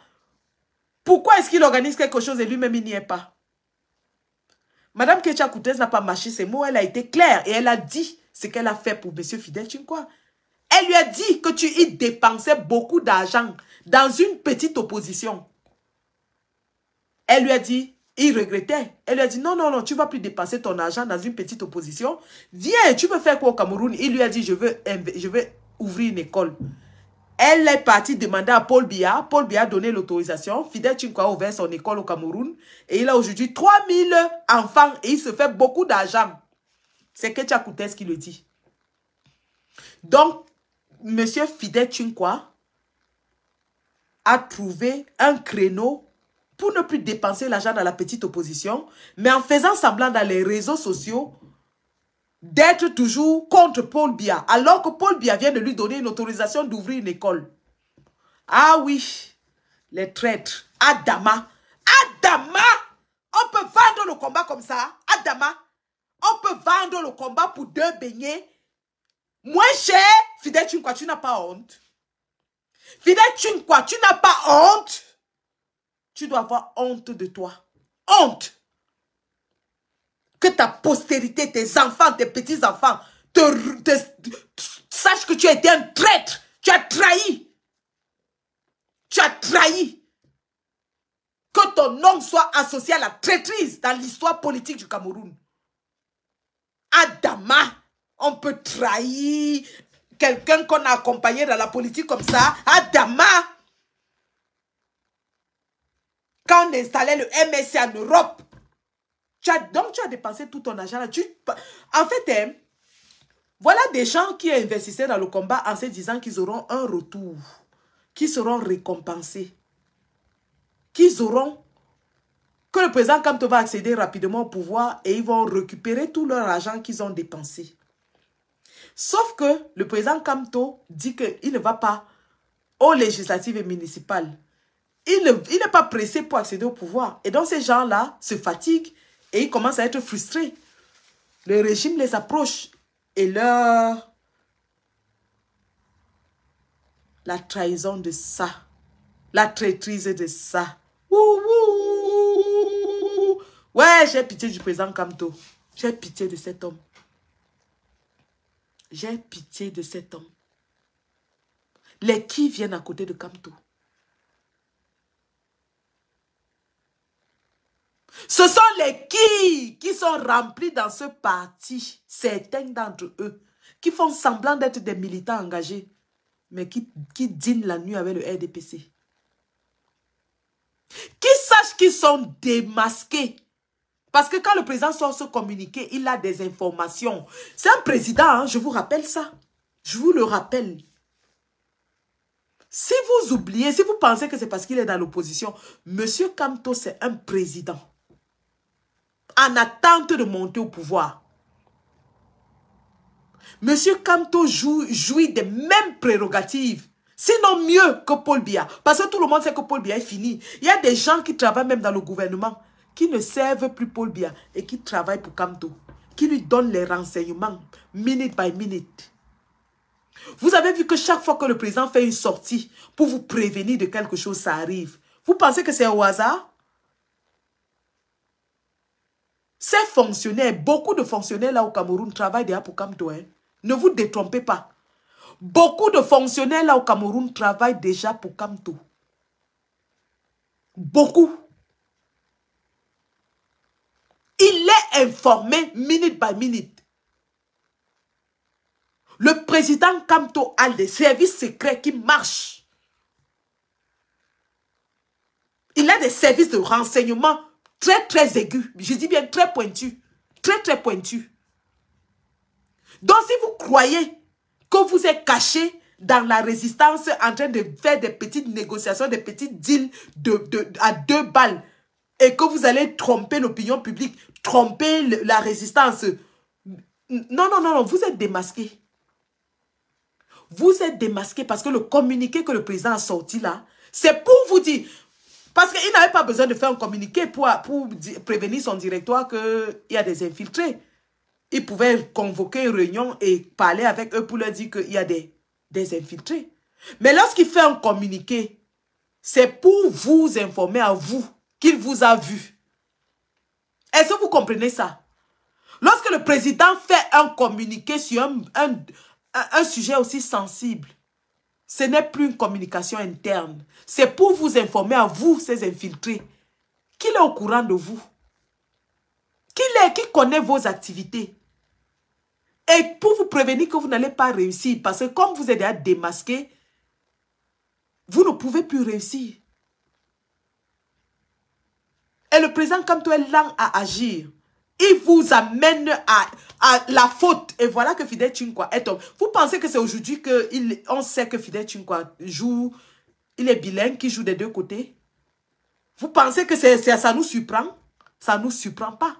Pourquoi est-ce qu'il organise quelque chose et lui-même il n'y est pas? Madame Kecha Koutez n'a pas mâché ses mots, elle a été claire et elle a dit ce qu'elle a fait pour Monsieur Fidel Chinkwa. Elle lui a dit que tu y dépensais beaucoup d'argent dans une petite opposition. Elle lui a dit, il regrettait. Elle lui a dit, non, non, non, tu ne vas plus dépenser ton argent dans une petite opposition. Viens, tu veux faire quoi au Cameroun? Il lui a dit, je veux, je veux ouvrir une école. Elle est partie demander à Paul Biya. Paul Biya a donné l'autorisation. Fidel Chinkwa a ouvert son école au Cameroun. Et il a aujourd'hui 3000 enfants et il se fait beaucoup d'argent. C'est Ketia Koutes qui le dit. Donc, Monsieur Fidel Chinkwa a trouvé un créneau pour ne plus dépenser l'argent dans la petite opposition, mais en faisant semblant dans les réseaux sociaux d'être toujours contre Paul Biya, alors que Paul Biya vient de lui donner une autorisation d'ouvrir une école. Ah oui, les traîtres. Adama. Adama On peut vendre le combat comme ça. Adama. On peut vendre le combat pour deux beignets. Moins cher. Quoi tu n'as pas honte. Quoi tu n'as pas honte. Tu dois avoir honte de toi. Honte. Que ta postérité, tes enfants, tes petits-enfants, te, te, sache que tu as été un traître. Tu as trahi. Tu as trahi. Que ton nom soit associé à la traîtrise dans l'histoire politique du Cameroun. Adama, on peut trahir quelqu'un qu'on a accompagné dans la politique comme ça. Adama. Quand on installait le MSC en Europe, donc tu as dépensé tout ton argent là. En fait, hein, voilà des gens qui investissaient dans le combat en se disant qu'ils auront un retour qui seront récompensés, qu'ils auront, que le président Kamto va accéder rapidement au pouvoir et ils vont récupérer tout leur argent qu'ils ont dépensé. Sauf que le président Kamto dit qu'il ne va pas aux législatives et municipales. Il n'est pas pressé pour accéder au pouvoir. Et donc ces gens-là se fatiguent et ils commencent à être frustrés. Le régime les approche et leur la trahison de ça, la traîtrise de ça. Ouais, j'ai pitié du président Kamto. J'ai pitié de cet homme. J'ai pitié de cet homme. Les qui viennent à côté de Kamto. Ce sont les qui qui sont remplis dans ce parti, certains d'entre eux, qui font semblant d'être des militants engagés mais qui, qui dînent la nuit avec le RDPC. Qui sachent qu'ils sont démasqués. Parce que quand le président sort se communiquer, il a des informations. C'est un président, hein, je vous rappelle ça. Je vous le rappelle. Si vous oubliez, si vous pensez que c'est parce qu'il est dans l'opposition, Monsieur Kamto, c'est un président. En attente de monter au pouvoir. Monsieur Kamto jouit des mêmes prérogatives. Sinon mieux que Paul Biya. Parce que tout le monde sait que Paul Biya est fini. Il y a des gens qui travaillent même dans le gouvernement qui ne servent plus Paul Biya et qui travaillent pour Kamto. Qui lui donnent les renseignements minute by minute. Vous avez vu que chaque fois que le président fait une sortie pour vous prévenir de quelque chose, ça arrive. Vous pensez que c'est au hasard? Ces fonctionnaires, beaucoup de fonctionnaires là au Cameroun travaillent déjà pour. Hein. Ne vous détrompez pas. Beaucoup de fonctionnaires là au Cameroun travaillent déjà pour Kamto. Beaucoup. Il est informé minute by minute. Le président Kamto a des services secrets qui marchent. Il a des services de renseignement très très aigus. Je dis bien très pointus. Très très pointus. Donc, si vous croyez que vous êtes caché dans la résistance en train de faire des petites négociations, des petites deals de, à deux balles, et que vous allez tromper l'opinion publique, tromper la résistance, non, non, non, non, vous êtes démasqué. Vous êtes démasqué parce que le communiqué que le président a sorti là, c'est pour vous dire, parce qu'il n'avait pas besoin de faire un communiqué pour, prévenir son directoire qu'il y a des infiltrés il pouvait convoquer une réunion et parler avec eux pour leur dire qu'il y a des, infiltrés. Mais lorsqu'il fait un communiqué, c'est pour vous informer à vous qu'il vous a vu. Est-ce que vous comprenez ça? Lorsque le président fait un communiqué sur un sujet aussi sensible, ce n'est plus une communication interne. C'est pour vous informer à vous, ces infiltrés, qu'il est au courant de vous. Qu'il est, qui connaît vos activités. Et pour vous prévenir que vous n'allez pas réussir, parce que comme vous êtes déjà démasqué, vous ne pouvez plus réussir. Et le président, comme est lent à agir. Il vous amène à, la faute. Et voilà que Fidel Chinkwa est homme. Vous pensez que c'est aujourd'hui qu'on sait que Fidel Chinkwa joue, il est bilingue, qui joue des deux côtés? Vous pensez que ça nous surprend? Ça ne nous surprend pas.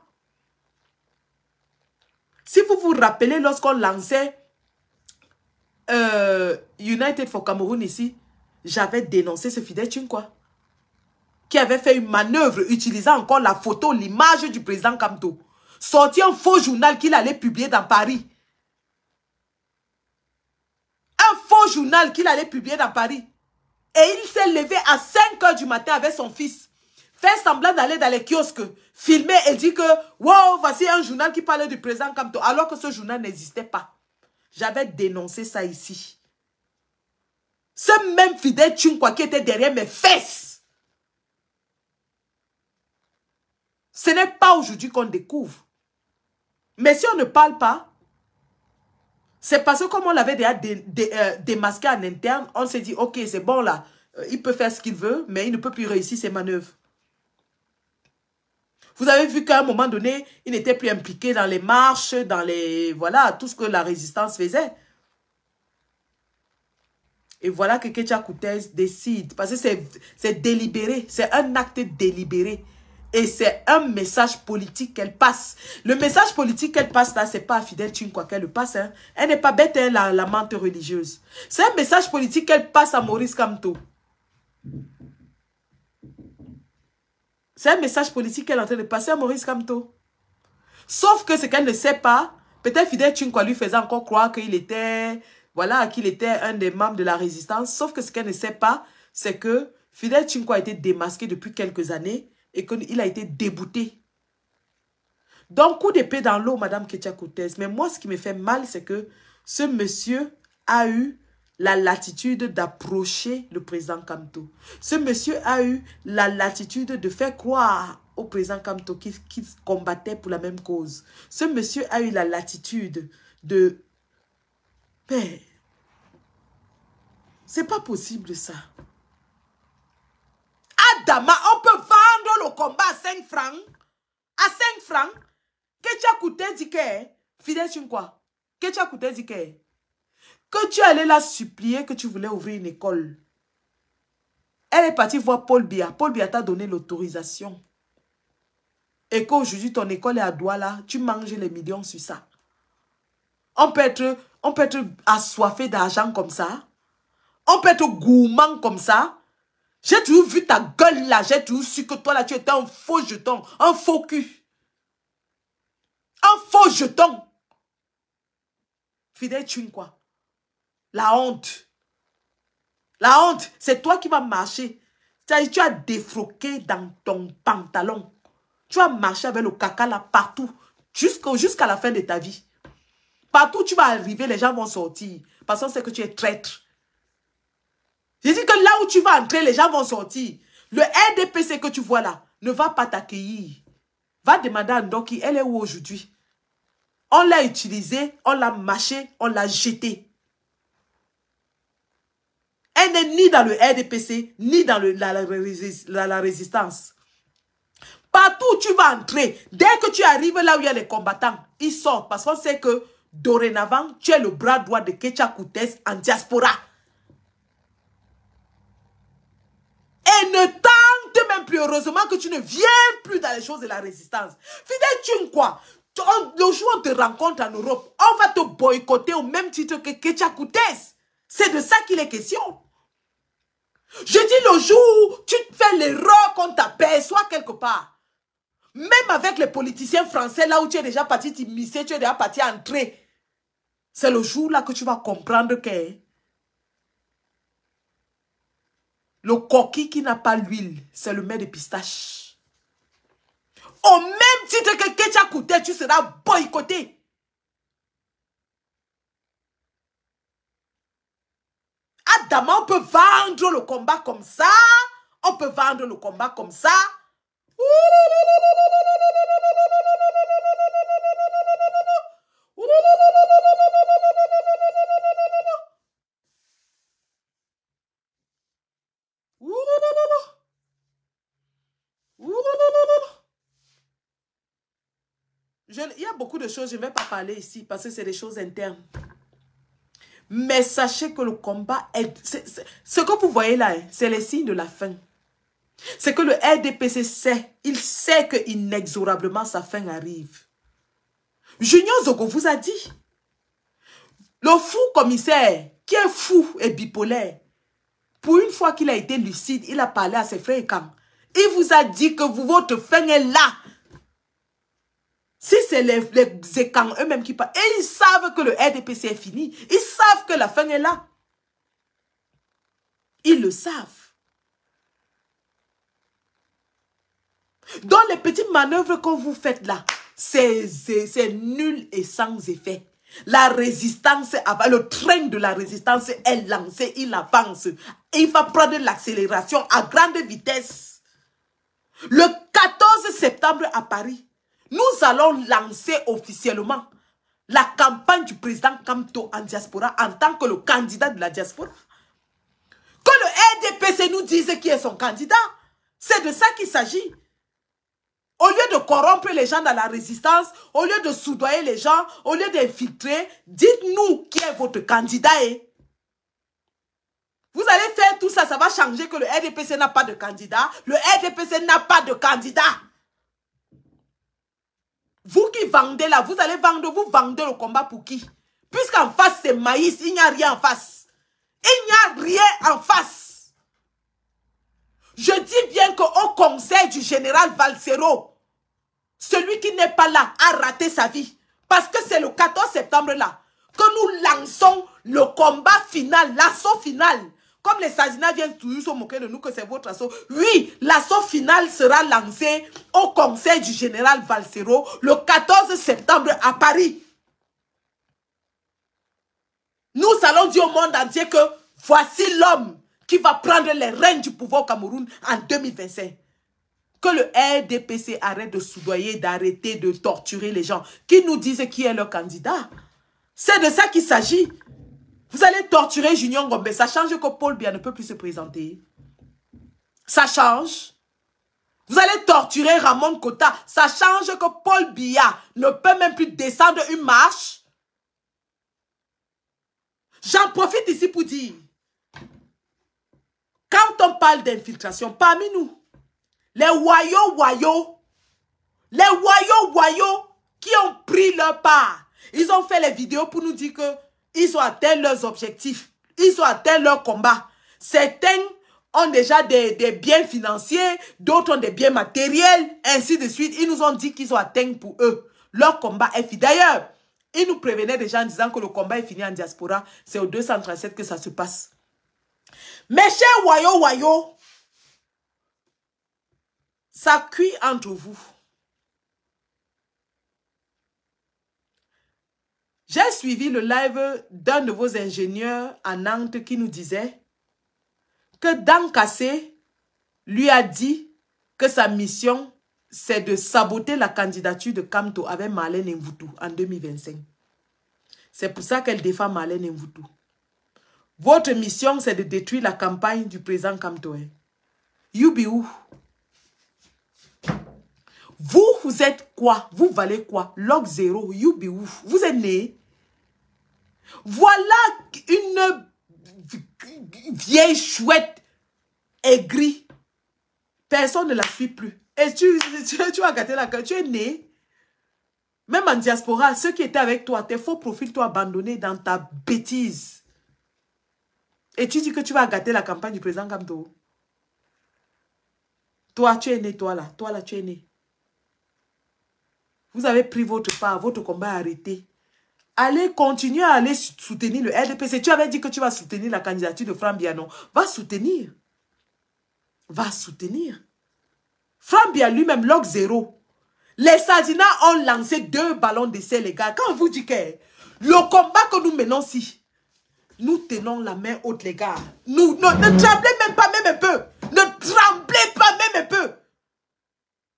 Si vous vous rappelez, lorsqu'on lançait euh, United for Cameroun ici, j'avais dénoncé ce Fidel quoi qui avait fait une manœuvre utilisant encore la photo, l'image du président Kamto. Sorti un faux journal qu'il allait publier dans Paris. Un faux journal qu'il allait publier dans Paris. Et il s'est levé à 5 heures du matin avec son fils. Fait semblant d'aller dans les kiosques, filmer et dire que, wow, voici un journal qui parle du président Kamto, alors que ce journal n'existait pas. J'avais dénoncé ça ici. Ce même Fidel Chunkwa qui était derrière mes fesses. Ce n'est pas aujourd'hui qu'on découvre. Mais si on ne parle pas, c'est parce que comme on l'avait déjà euh, démasqué en interne, on s'est dit, ok, c'est bon là, euh, il peut faire ce qu'il veut, mais il ne peut plus réussir ses manœuvres. Vous avez vu qu'à un moment donné, il n'était plus impliqué dans les marches, dans les... Voilà, tout ce que la résistance faisait. Et voilà que Ketia Koutez décide, parce que c'est délibéré, c'est un acte délibéré. Et c'est un message politique qu'elle passe. Le message politique qu'elle passe là, c'est pas à Fidel quoi qu'elle le passe. Hein. Elle n'est pas bête, hein, la, la religieuse. C'est un message politique qu'elle passe à Maurice Kamto. C'est un message politique qu'elle est en train de passer à Maurice Kamto. Sauf que ce qu'elle ne sait pas, peut-être Fidel quoi lui faisait encore croire qu'il était, voilà, qu'il était un des membres de la résistance. Sauf que ce qu'elle ne sait pas, c'est que Fidel Chinko a été démasqué depuis quelques années et qu'il a été débouté. Donc, coup d'épée dans l'eau, Madame Ketia Mais moi, ce qui me fait mal, c'est que ce monsieur a eu la latitude d'approcher le président Kamto. Ce monsieur a eu la latitude de faire croire au président Kamto qu'il combattait pour la même cause. Ce monsieur a eu la latitude de... Mais, c'est pas possible ça. Adama, on peut vendre le combat à 5 francs. À 5 francs. Que tu as coûté que, fidèle quoi? Que tu as coûté dit que, tu allais la supplier que tu voulais ouvrir une école. Elle est partie voir Paul Bia. Paul Bia t'a donné l'autorisation. Et qu'aujourd'hui, ton école est à Douala, tu manges les millions sur ça. On peut être, on peut être assoiffé d'argent comme ça. On peut être gourmand comme ça. J'ai toujours vu ta gueule là. J'ai toujours su que toi là, tu étais un faux jeton. Un faux cul. Un faux jeton. Fidèle Chun quoi. La honte. La honte, c'est toi qui vas marcher. Tu as défroqué dans ton pantalon. Tu vas marcher avec le caca là partout. Jusqu'à la fin de ta vie. Partout où tu vas arriver, les gens vont sortir. Parce qu'on sait que tu es traître. J'ai dit que là où tu vas entrer, les gens vont sortir. Le RDPC que tu vois là ne va pas t'accueillir. Va demander à Ndoki, elle est où aujourd'hui? On l'a utilisée, on l'a mâché, on l'a jetée. Elle n'est ni dans le RDPC, ni dans la, résistance. Partout où tu vas entrer, dès que tu arrives là où il y a les combattants, ils sortent parce qu'on sait que dorénavant, tu es le bras droit de Kecha Koutes en diaspora. Et ne tente même plus, heureusement que tu ne viens plus dans les choses de la résistance. Fidèle, tu quoi Le jour où on te rencontre en Europe, on va te boycotter au même titre que Koutes. C'est de ça qu'il est question. Je dis le jour où tu fais l'erreur qu'on t'aperçoit quelque part. Même avec les politiciens français, là où tu es déjà parti t'immiscer, tu es déjà parti entrer. C'est le jour là que tu vas comprendre que le coquille qui n'a pas l'huile, c'est le maître de pistache. Au même titre que Ketia coûté, tu seras boycotté. Adama, on peut vendre le combat comme ça. On peut vendre le combat comme ça. Il y a beaucoup de choses, je ne vais pas parler ici parce que c'est des choses internes. Mais sachez que le combat est... ce que vous voyez là, hein, c'est les signes de la fin. C'est que le RDPC sait, il sait que inexorablement sa fin arrive. Junior Zogo vous a dit. Le fou commissaire, qui est fou et bipolaire, pour une fois qu'il a été lucide, il a parlé à ses frères et. Il vous a dit que vous, votre fin est là. Si c'est les, les eux-mêmes qui parlent, et ils savent que le RDPC est fini. Ils savent que la fin est là. Ils le savent. Dans les petites manœuvres que vous faites là, c'est nul et sans effet. La résistance, le train de la résistance est lancé, il avance. il va prendre l'accélération à grande vitesse. Le 14 septembre à Paris, nous allons lancer officiellement la campagne du président Kamto en diaspora en tant que le candidat de la diaspora. Que le RDPC nous dise qui est son candidat. C'est de ça qu'il s'agit. Au lieu de corrompre les gens dans la résistance, au lieu de soudoyer les gens, au lieu d'infiltrer, dites-nous qui est votre candidat. Vous allez faire tout ça, ça va changer que le RDPC n'a pas de candidat. Le RDPC n'a pas de candidat. Vous qui vendez là, vous allez vendre, vous vendez le combat pour qui? Puisqu'en face c'est maïs, il n'y a rien en face. Il n'y a rien en face. Je dis bien qu'au conseil du général Valsero, celui qui n'est pas là a raté sa vie. Parce que c'est le 14 septembre là que nous lançons le combat final, l'assaut final. Comme les Sadina viennent toujours se moquer de nous que c'est votre assaut. Oui, l'assaut final sera lancé au conseil du général Valsero le 14 septembre à Paris. Nous allons dire au monde entier que voici l'homme qui va prendre les rênes du pouvoir au Cameroun en 2025. Que le RDPC arrête de soudoyer, d'arrêter de torturer les gens. Qui nous disent qui est leur candidat? C'est de ça qu'il s'agit. Vous allez torturer Junior Gombe. Ça change que Paul Biya ne peut plus se présenter. Ça change. Vous allez torturer Ramon Kota. Ça change que Paul Biya ne peut même plus descendre une marche. J'en profite ici pour dire. Quand on parle d'infiltration, parmi nous, les voyous voyous, les voyous voyous qui ont pris leur part, ils ont fait les vidéos pour nous dire que ils ont atteint leurs objectifs, ils ont atteint leur combat. Certains ont déjà des, biens financiers, d'autres ont des biens matériels, ainsi de suite. Ils nous ont dit qu'ils ont atteint pour eux. Leur combat est fini. D'ailleurs, ils nous prévenaient déjà en disant que le combat est fini en diaspora. C'est au 237 que ça se passe. Mes chers Wayo Wayo, ça cuit entre vous. J'ai suivi le live d'un de vos ingénieurs à Nantes qui nous disait que Dan Kassé lui a dit que sa mission, c'est de saboter la candidature de Kamto avec Marlène Mvoutou en 2025. C'est pour ça qu'elle défend Marlène Mvoutou. Votre mission, c'est de détruire la campagne du président Kamto. You be où? Vous, vous êtes quoi? Vous valez quoi? Log 0, you be où Vous êtes né? Voilà une vieille chouette aigrie. Personne ne la suit plus. Et tu, tu, as gâté la gueule. Tu es né. Même en diaspora, ceux qui étaient avec toi, tes faux profils t'ont abandonné dans ta bêtise. Et tu dis que tu vas gâter la campagne du président Gamto. Toi, tu es né, toi là. Toi là, tu es né. Vous avez pris votre part, votre combat arrêté. Allez, continuer à aller soutenir le RDPC. Tu avais dit que tu vas soutenir la candidature de Frambiano. Va soutenir. Va soutenir. Frambia lui-même, log zéro. Les Sadina ont lancé deux ballons d'essai, les gars. Quand on vous dit que le combat que nous menons ici, nous tenons la main haute, les gars. Nous, ne tremblez même pas, même un peu. Ne tremblez pas, même un peu.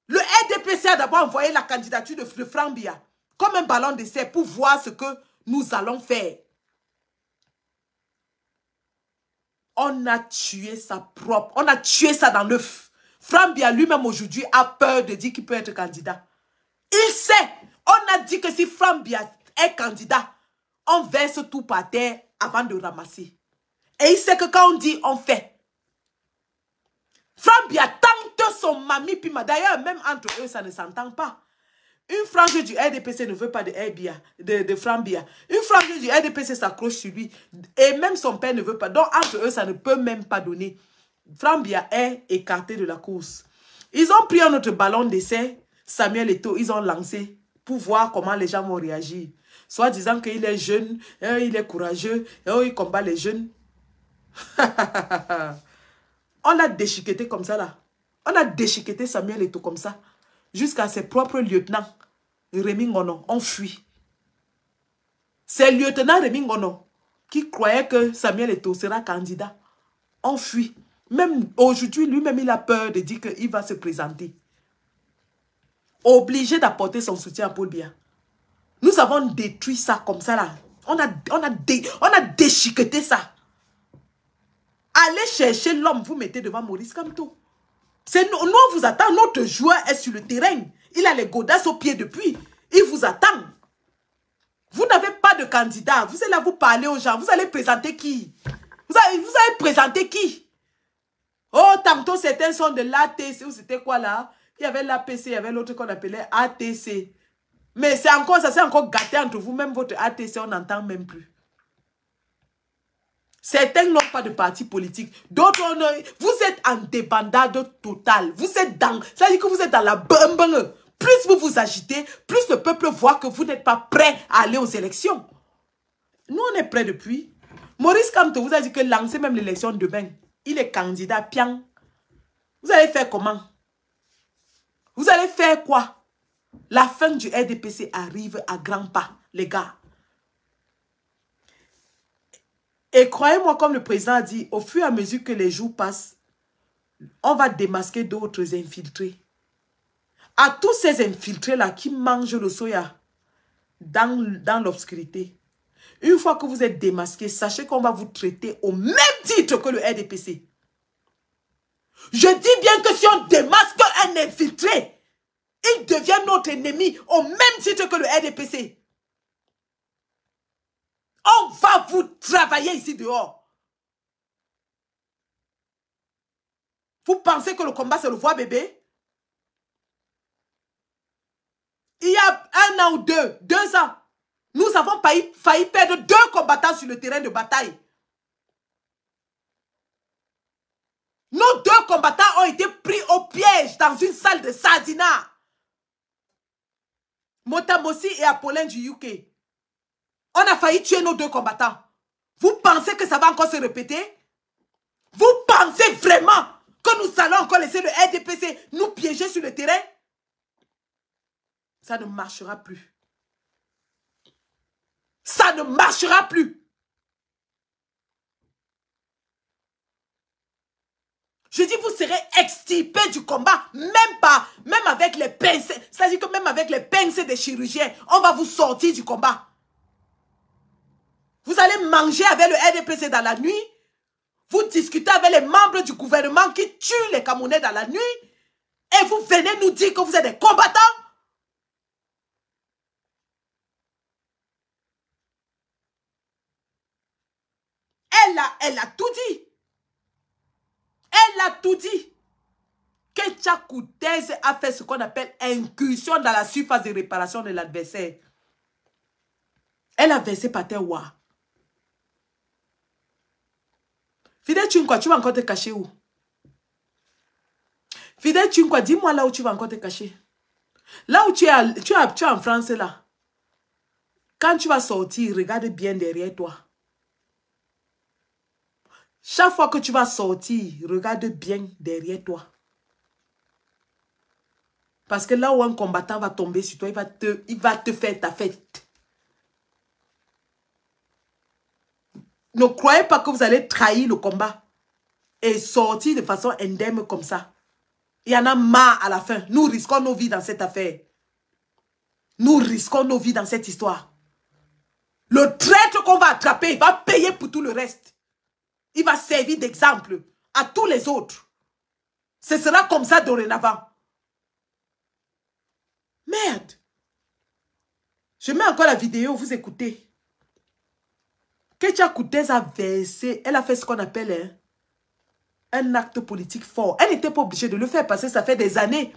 Le RDPC a d'abord envoyé la candidature de, de Frambia comme un ballon d'essai pour voir ce que nous allons faire. On a tué sa propre, on a tué ça dans l'œuf. Frambia lui-même aujourd'hui a peur de dire qu'il peut être candidat. Il sait, on a dit que si Frambia est candidat, on verse tout par terre avant de ramasser. Et il sait que quand on dit, on fait. Frambia tente son mamie Pima. D'ailleurs, même entre eux, ça ne s'entend pas. Une frange du RDPC ne veut pas de, Bia, de, de Frambia. Une frange du RDPC s'accroche sur lui. Et même son père ne veut pas. Donc, entre eux, ça ne peut même pas donner. Frambia est écarté de la course. Ils ont pris un autre ballon d'essai, Samuel Eto, ils ont lancé pour voir comment les gens vont réagir. Soit disant qu'il est jeune, hein, il est courageux, hein, il combat les jeunes. (laughs) On l'a déchiqueté comme ça là. On a déchiqueté Samuel Eto comme ça. Jusqu'à ses propres lieutenants, Rémi Ngono, ont fui. Ces lieutenants Rémi Ngono, qui croyaient que Samuel Eto sera candidat, ont fui. Même aujourd'hui, lui-même, il a peur de dire qu'il va se présenter. Obligé d'apporter son soutien à Paul Biya. Nous avons détruit ça comme ça là. On a, on a, on a déchiqueté ça. Allez chercher l'homme, vous mettez devant Maurice Kamto. Nous, on vous attend. Notre joueur est sur le terrain. Il a les godasses au pied depuis. Il vous attend. Vous n'avez pas de candidat. Vous allez vous parler aux gens. Vous allez présenter qui? Vous allez, vous allez présenter qui? Oh, tantôt certains sont de l'ATC ou c'était quoi là? Il y avait l'APC, il y avait l'autre qu'on appelait ATC. Mais c'est encore, ça s'est encore gâté entre vous, même votre ATC, on n'entend même plus. Certains n'ont pas de parti politique. D'autres, vous êtes en débandade totale. Vous êtes dans, ça veut dire que vous êtes dans la bum Plus vous vous agitez, plus le peuple voit que vous n'êtes pas prêt à aller aux élections. Nous, on est prêts depuis. Maurice Kamto vous a dit que lancer même l'élection demain, il est candidat pian. Vous allez faire comment? Vous allez faire quoi? La fin du RDPC arrive à grands pas, les gars. Et croyez-moi, comme le président a dit, au fur et à mesure que les jours passent, on va démasquer d'autres infiltrés. À tous ces infiltrés-là qui mangent le soya dans, dans l'obscurité, une fois que vous êtes démasqué, sachez qu'on va vous traiter au même titre que le RDPC. Je dis bien que si on démasque un infiltré, il devient notre ennemi au même titre que le RDPC. On va vous travailler ici dehors. Vous pensez que le combat, c'est le voix bébé? Il y a un an ou deux, deux ans, nous avons failli, perdre deux combattants sur le terrain de bataille. Nos deux combattants ont été pris au piège dans une salle de Sardina. Motamosi et Apollin du UK. On a failli tuer nos deux combattants. Vous pensez que ça va encore se répéter? Vous pensez vraiment que nous allons encore laisser le RDPC nous piéger sur le terrain? Ça ne marchera plus. Ça ne marchera plus. Je dis, vous serez extirpé du combat, même pas, même avec les pincées. C'est-à-dire que même avec les pincées des chirurgiens, on va vous sortir du combat. Vous allez manger avec le RDPC dans la nuit. Vous discutez avec les membres du gouvernement qui tuent les Camerounais dans la nuit. Et vous venez nous dire que vous êtes des combattants. Elle a, elle a tout dit. Elle a tout dit. Ketcha Koutez a fait ce qu'on appelle incursion dans la surface de réparation de l'adversaire. Elle a versé par terre Fidèle Chunkwa, tu vas encore te cacher où Fidèle Chunkwa, dis-moi là où tu vas encore te cacher. Là où tu es, tu, tu es en France là. Quand tu vas sortir, regarde bien derrière toi. Chaque fois que tu vas sortir, regarde bien derrière toi. Parce que là où un combattant va tomber sur toi, il va te, il va te faire ta fête. Ne croyez pas que vous allez trahir le combat et sortir de façon indemne comme ça. Il y en a marre à la fin. Nous risquons nos vies dans cette affaire. Nous risquons nos vies dans cette histoire. Le traître qu'on va attraper, il va payer pour tout le reste. Il va servir d'exemple à tous les autres. Ce sera comme ça dorénavant. Merde. Je mets encore la vidéo, vous écoutez. Ketia Koutez a versé, elle a fait ce qu'on appelle hein, un acte politique fort. Elle n'était pas obligée de le faire parce que ça fait des années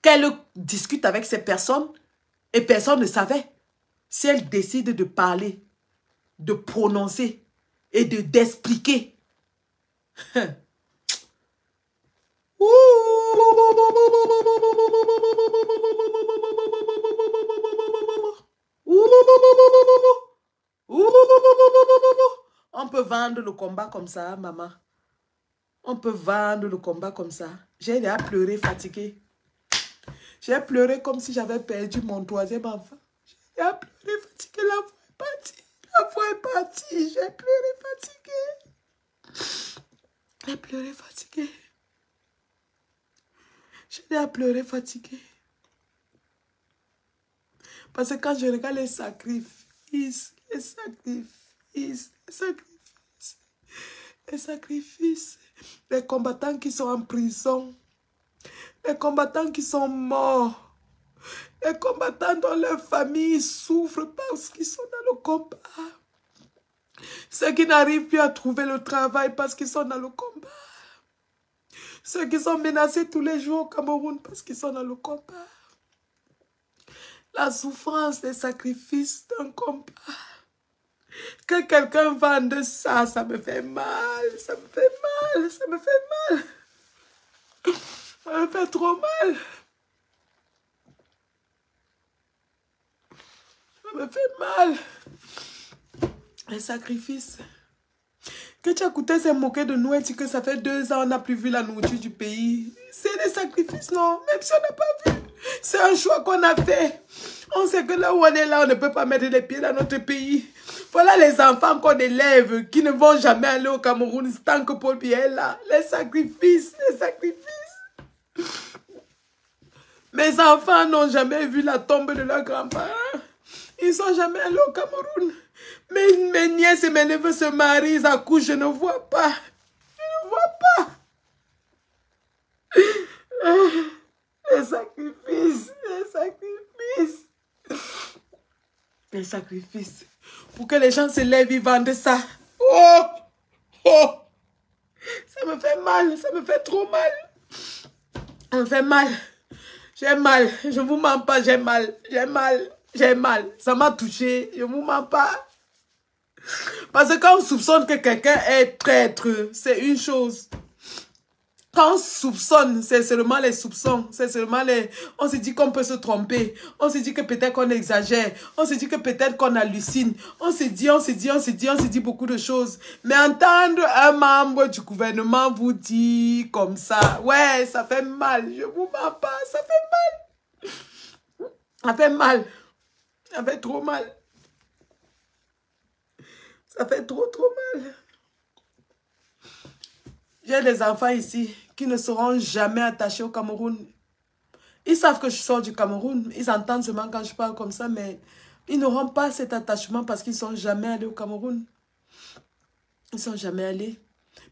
qu'elle discute avec ces personnes et personne ne savait. Si elle décide de parler, de prononcer et de d'expliquer. (laughs) On peut vendre le combat comme ça, maman. On peut vendre le combat comme ça. J'ai déjà pleuré, fatigué. J'ai pleuré comme si j'avais perdu mon troisième enfant. J'ai pleuré, fatigué. La voix est partie. La voix est partie. J'ai pleuré, fatigué. J'ai pleuré, fatigué. J'ai déjà pleuré, fatigué. Parce que quand je regarde les sacrifices, les sacrifices, les sacrifices, les sacrifices, les combattants qui sont en prison, les combattants qui sont morts, les combattants dont leur famille souffre parce qu'ils sont dans le combat. Ceux qui n'arrivent plus à trouver le travail parce qu'ils sont dans le combat. Ceux qui sont menacés tous les jours au Cameroun parce qu'ils sont dans le combat. La souffrance, les sacrifices d'un combat. Que quelqu'un vende ça, ça me fait mal, ça me fait mal, ça me fait mal. Ça me fait trop mal. Ça me fait mal. Les sacrifices. Que tu as coûté c'est moquer de nous et que ça fait deux ans on n'a plus vu la nourriture du pays. C'est des sacrifices, non? Même si on n'a pas vu. C'est un choix qu'on a fait. On sait que là où on est là, on ne peut pas mettre les pieds dans notre pays. Voilà les enfants qu'on élève qui ne vont jamais aller au Cameroun tant que Biya est là. Les sacrifices, les sacrifices. Mes enfants n'ont jamais vu la tombe de leurs grands-parents. Ils ne sont jamais allés au Cameroun. Mes, mes nièces et mes neveux se marient, ils accouchent, je ne vois pas. Je ne vois pas. Les sacrifices, les sacrifices. Les sacrifices. Pour que les gens se lèvent, ils vendent ça. Oh! Oh! Ça me fait mal, ça me fait trop mal. Ça me fait mal. J'ai mal, je ne vous mens pas, j'ai mal, j'ai mal, j'ai mal. Ça m'a touché, je ne vous mens pas. Parce que quand on soupçonne que quelqu'un est traître, c'est une chose. Quand on soupçonne, c'est seulement les soupçons. C'est seulement les... On se dit qu'on peut se tromper. On se dit que peut-être qu'on exagère. On se dit que peut-être qu'on hallucine. On se dit, on se dit, on se dit, on se dit beaucoup de choses. Mais entendre un membre du gouvernement vous dire comme ça, ouais, ça fait mal. Je vous mens pas, ça fait mal. Ça fait mal. Ça fait trop mal. Ça fait trop, trop mal. J'ai des enfants ici qui ne seront jamais attachés au Cameroun. Ils savent que je sors du Cameroun. Ils entendent seulement quand je parle comme ça, mais ils n'auront pas cet attachement parce qu'ils ne sont jamais allés au Cameroun. Ils ne sont jamais allés.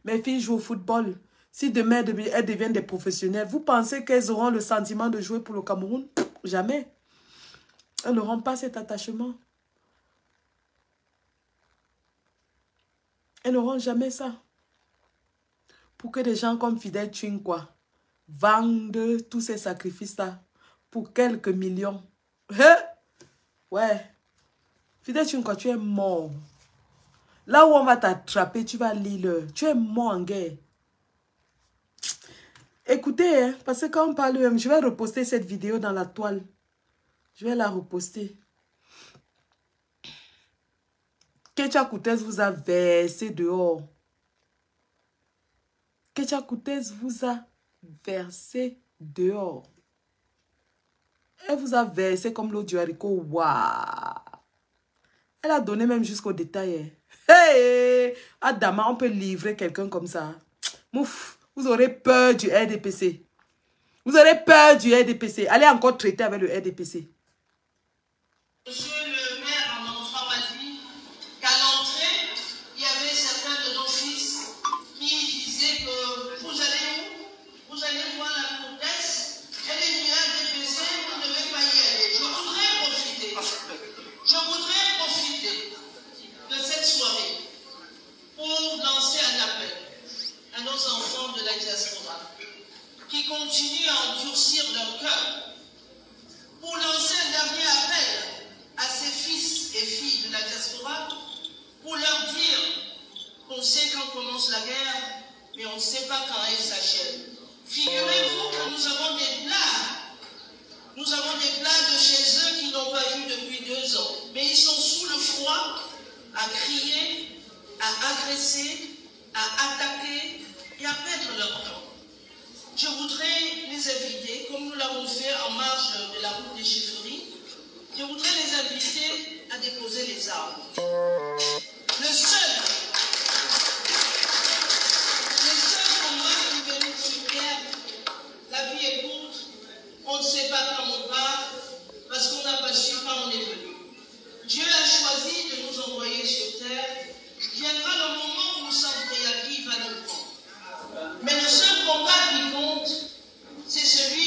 Mes filles jouent au football. Si demain, elles deviennent des professionnels, vous pensez qu'elles auront le sentiment de jouer pour le Cameroun? Jamais. Elles n'auront pas cet attachement. Elles n'auront jamais ça. Pour que des gens comme Fidel quoi, vendent tous ces sacrifices-là pour quelques millions. Hein? Ouais. Fidel quoi, tu es mort. Là où on va t'attraper, tu vas lire. Tu es mort en guerre. Écoutez, hein, parce que quand on parle, je vais reposter cette vidéo dans la toile. Je vais la reposter. Ketia Koutez vous a versé dehors. Vous a versé dehors. Elle vous a versé comme l'eau du haricot. Waouh! Elle a donné même jusqu'au détail. Hein. Hey! Adama, on peut livrer quelqu'un comme ça. Mouf! Vous aurez peur du RDPC. Vous aurez peur du RDPC. Allez encore traiter avec le RDPC. pour leur dire, qu'on sait quand commence la guerre, mais on ne sait pas quand elle s'achève. Figurez-vous que nous avons des plats. Nous avons des plats de chez eux qu'ils n'ont pas vu depuis deux ans. Mais ils sont sous le froid à crier, à agresser, à attaquer et à perdre leur temps. Je voudrais les inviter, comme nous l'avons fait en marge de la route des chiffreries, je voudrais les inviter à déposer les armes. Le seul, les seuls qu'on qui sur terre, la vie est courte, on ne sait pas quand on part, parce qu'on n'a pas su quand on est venu. Dieu a choisi de nous envoyer sur terre. Viendra le moment où nous sommes prêts à qui va nous prendre. Mais le seul combat qui compte, c'est celui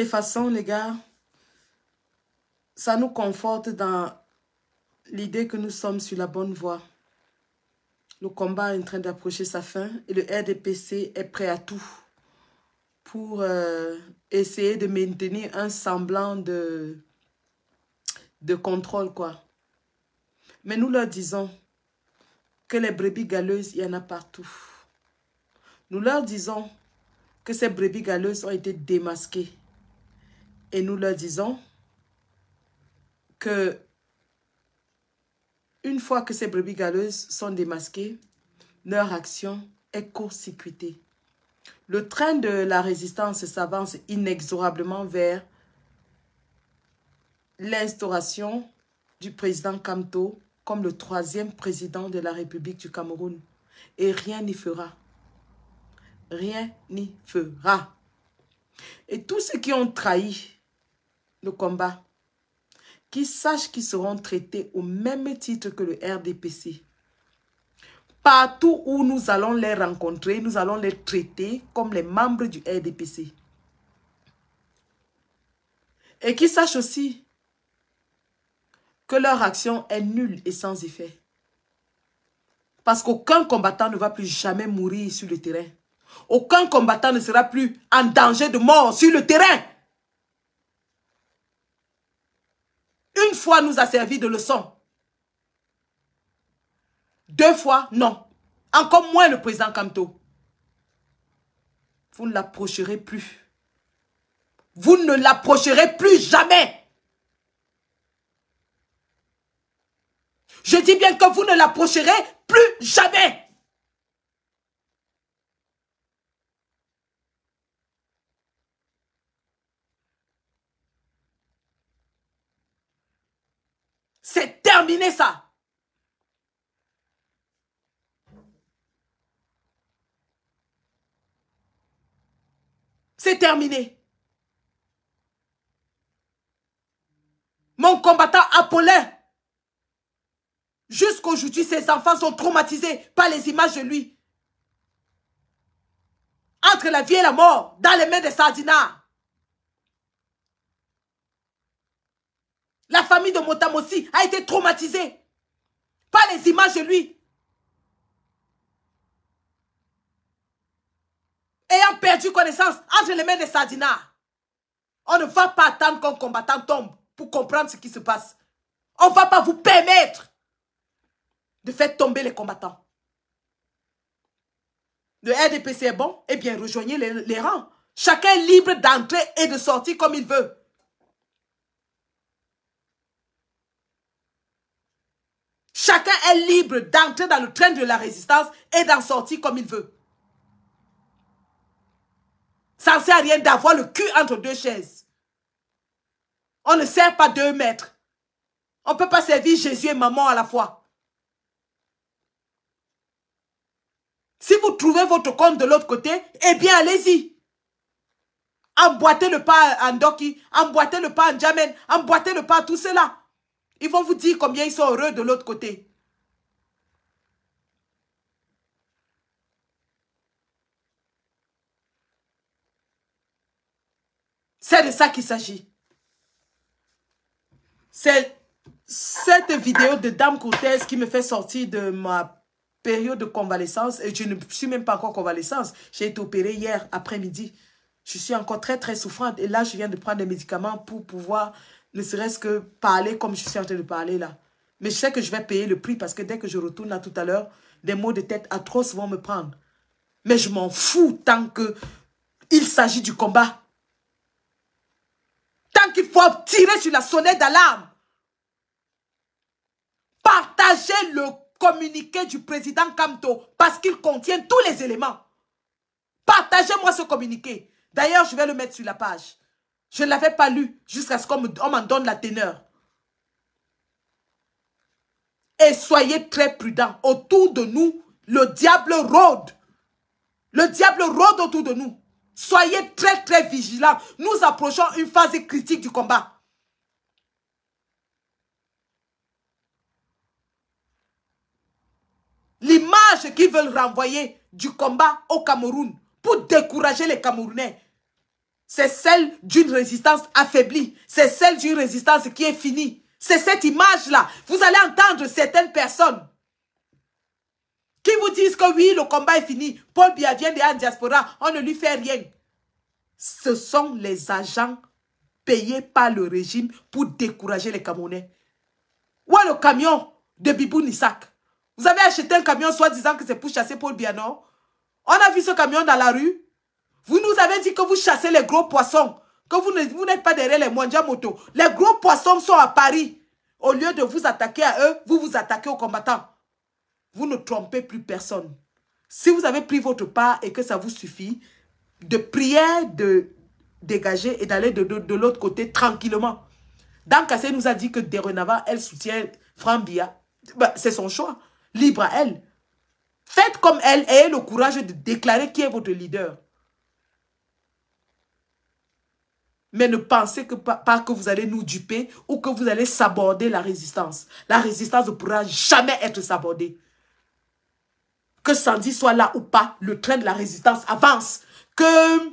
les façons, les gars, ça nous conforte dans l'idée que nous sommes sur la bonne voie. Le combat est en train d'approcher sa fin et le RDPC est prêt à tout pour euh, essayer de maintenir un semblant de, de contrôle, quoi. Mais nous leur disons que les brebis galeuses, il y en a partout. Nous leur disons que ces brebis galeuses ont été démasquées. Et nous leur disons que une fois que ces brebis galeuses sont démasquées, leur action est court-circuitée. Le train de la résistance s'avance inexorablement vers l'instauration du président Kamto comme le troisième président de la République du Cameroun. Et rien n'y fera. Rien n'y fera. Et tous ceux qui ont trahi le combat, qui sachent qu'ils seront traités au même titre que le RDPC. Partout où nous allons les rencontrer, nous allons les traiter comme les membres du RDPC. Et qui sachent aussi que leur action est nulle et sans effet. Parce qu'aucun combattant ne va plus jamais mourir sur le terrain. Aucun combattant ne sera plus en danger de mort sur le terrain. Une fois nous a servi de leçon. Deux fois, non. Encore moins le président Kamto. Vous ne l'approcherez plus. Vous ne l'approcherez plus jamais. Je dis bien que vous ne l'approcherez plus jamais. Ça. C'est terminé. Mon combattant Apollin, jusqu'aujourd'hui, ses enfants sont traumatisés par les images de lui. Entre la vie et la mort, dans les mains des sardinats. La famille de Motam aussi a été traumatisée par les images de lui. Ayant perdu connaissance entre les mains des sardinats. On ne va pas attendre qu'un combattant tombe pour comprendre ce qui se passe. On ne va pas vous permettre de faire tomber les combattants. Le RDPC est bon Eh bien, rejoignez les, les rangs. Chacun est libre d'entrer et de sortir comme il veut. Chacun est libre d'entrer dans le train de la résistance et d'en sortir comme il veut. Ça ne sert à rien d'avoir le cul entre deux chaises. On ne sert pas deux maîtres. On ne peut pas servir Jésus et maman à la fois. Si vous trouvez votre compte de l'autre côté, eh bien, allez-y. Emboîtez le pas en Doki, emboîtez le pas en Jamen, emboîtez le pas à tout cela. Ils vont vous dire combien ils sont heureux de l'autre côté. C'est de ça qu'il s'agit. C'est cette vidéo de Dame Cortez qui me fait sortir de ma période de convalescence. Et je ne suis même pas encore convalescence. J'ai été opérée hier après-midi. Je suis encore très, très souffrante. Et là, je viens de prendre des médicaments pour pouvoir ne serait-ce que parler comme je suis en train de parler là. Mais je sais que je vais payer le prix parce que dès que je retourne là tout à l'heure, des mots de tête atroces vont me prendre. Mais je m'en fous tant que il s'agit du combat. Tant qu'il faut tirer sur la sonnette d'alarme. Partagez le communiqué du président Kamto parce qu'il contient tous les éléments. Partagez-moi ce communiqué. D'ailleurs, je vais le mettre sur la page. Je ne l'avais pas lu jusqu'à ce qu'on m'en donne la teneur. Et soyez très prudents. Autour de nous, le diable rôde. Le diable rôde autour de nous. Soyez très très vigilants. Nous approchons une phase critique du combat. L'image qu'ils veulent renvoyer du combat au Cameroun pour décourager les Camerounais, c'est celle d'une résistance affaiblie. C'est celle d'une résistance qui est finie. C'est cette image-là. Vous allez entendre certaines personnes qui vous disent que oui, le combat est fini. Paul Biya vient de diaspora, on ne lui fait rien. Ce sont les agents payés par le régime pour décourager les Camerounais. Est le camion de Bibou Nissak? Vous avez acheté un camion soi disant que c'est pour chasser Paul Biya, On a vu ce camion dans la rue Vous nous avez dit que vous chassez les gros poissons, que vous n'êtes pas derrière les mondiaux moto. Les gros poissons sont à Paris. Au lieu de vous attaquer à eux, vous vous attaquez aux combattants. Vous ne trompez plus personne. Si vous avez pris votre part et que ça vous suffit, de prier, de dégager et d'aller de, l'autre côté tranquillement. Dan Kassé nous a dit que Derenava, elle soutient Frambia. Ben, c'est son choix. Libre à elle. Faites comme elle ayez le courage de déclarer qui est votre leader. Mais ne pensez pas, que vous allez nous duper ou que vous allez saborder la résistance. La résistance ne pourra jamais être sabordée que Sandy soit là ou pas, le train de la résistance avance. Que,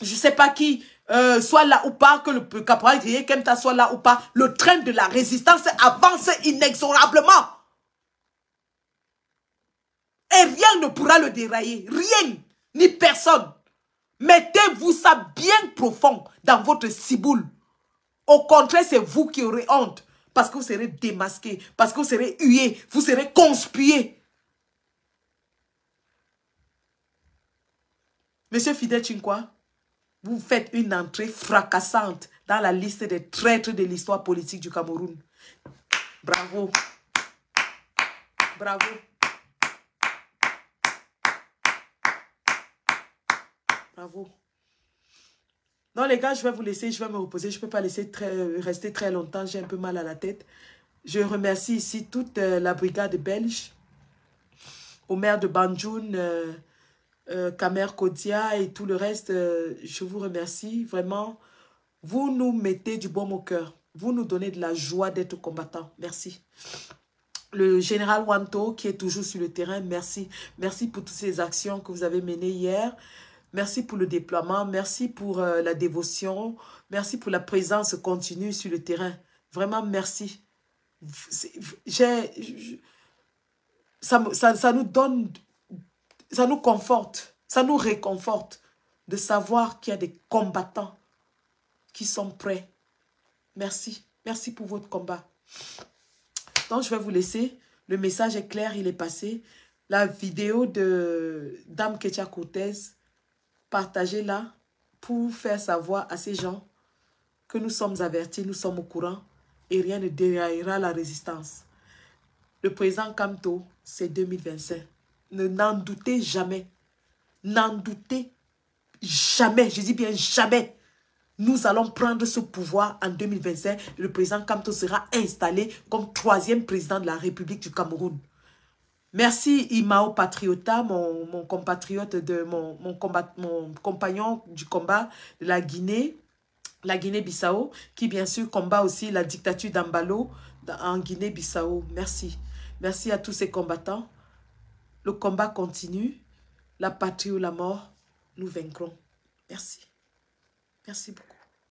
je sais pas qui, euh, soit là ou pas, que le caporal Kemta soit là ou pas, le train de la résistance avance inexorablement. Et rien ne pourra le dérailler. Rien, ni personne. Mettez-vous ça bien profond dans votre ciboule. Au contraire, c'est vous qui aurez honte. Parce que vous serez démasqué. Parce que vous serez hué. Vous serez conspué. Monsieur Fidel Chinkwa, vous faites une entrée fracassante dans la liste des traîtres de l'histoire politique du Cameroun. Bravo. Bravo. Bravo. Non, les gars, je vais vous laisser, je vais me reposer. Je ne peux pas laisser très, rester très longtemps. J'ai un peu mal à la tête. Je remercie ici toute euh, la brigade belge, au maire de Banjoun, euh, euh, Kamer Kodia et tout le reste, euh, je vous remercie. Vraiment, vous nous mettez du bon au cœur. Vous nous donnez de la joie d'être combattant. Merci. Le général Wanto, qui est toujours sur le terrain, merci. Merci pour toutes ces actions que vous avez menées hier. Merci pour le déploiement. Merci pour euh, la dévotion. Merci pour la présence continue sur le terrain. Vraiment, merci. J'ai... Ça, ça, ça nous donne ça nous conforte, ça nous réconforte de savoir qu'il y a des combattants qui sont prêts. Merci. Merci pour votre combat. Donc, je vais vous laisser. Le message est clair, il est passé. La vidéo de Dame Ketia Cortez, partagez-la pour faire savoir à ces gens que nous sommes avertis, nous sommes au courant et rien ne déraillera la résistance. Le président Kamto, c'est 2025 n'en doutez jamais. N'en doutez jamais. Je dis bien jamais. Nous allons prendre ce pouvoir en 2025. Le président Kamto sera installé comme troisième président de la République du Cameroun. Merci Imao Patriota, mon, compatriote, de, mon, combat, mon compagnon du combat de la Guinée, la Guinée-Bissau, qui bien sûr combat aussi la dictature d'Ambalo en Guinée-Bissau. Merci. Merci à tous ces combattants. Le combat continue. La patrie ou la mort, nous vaincrons. Merci. Merci beaucoup.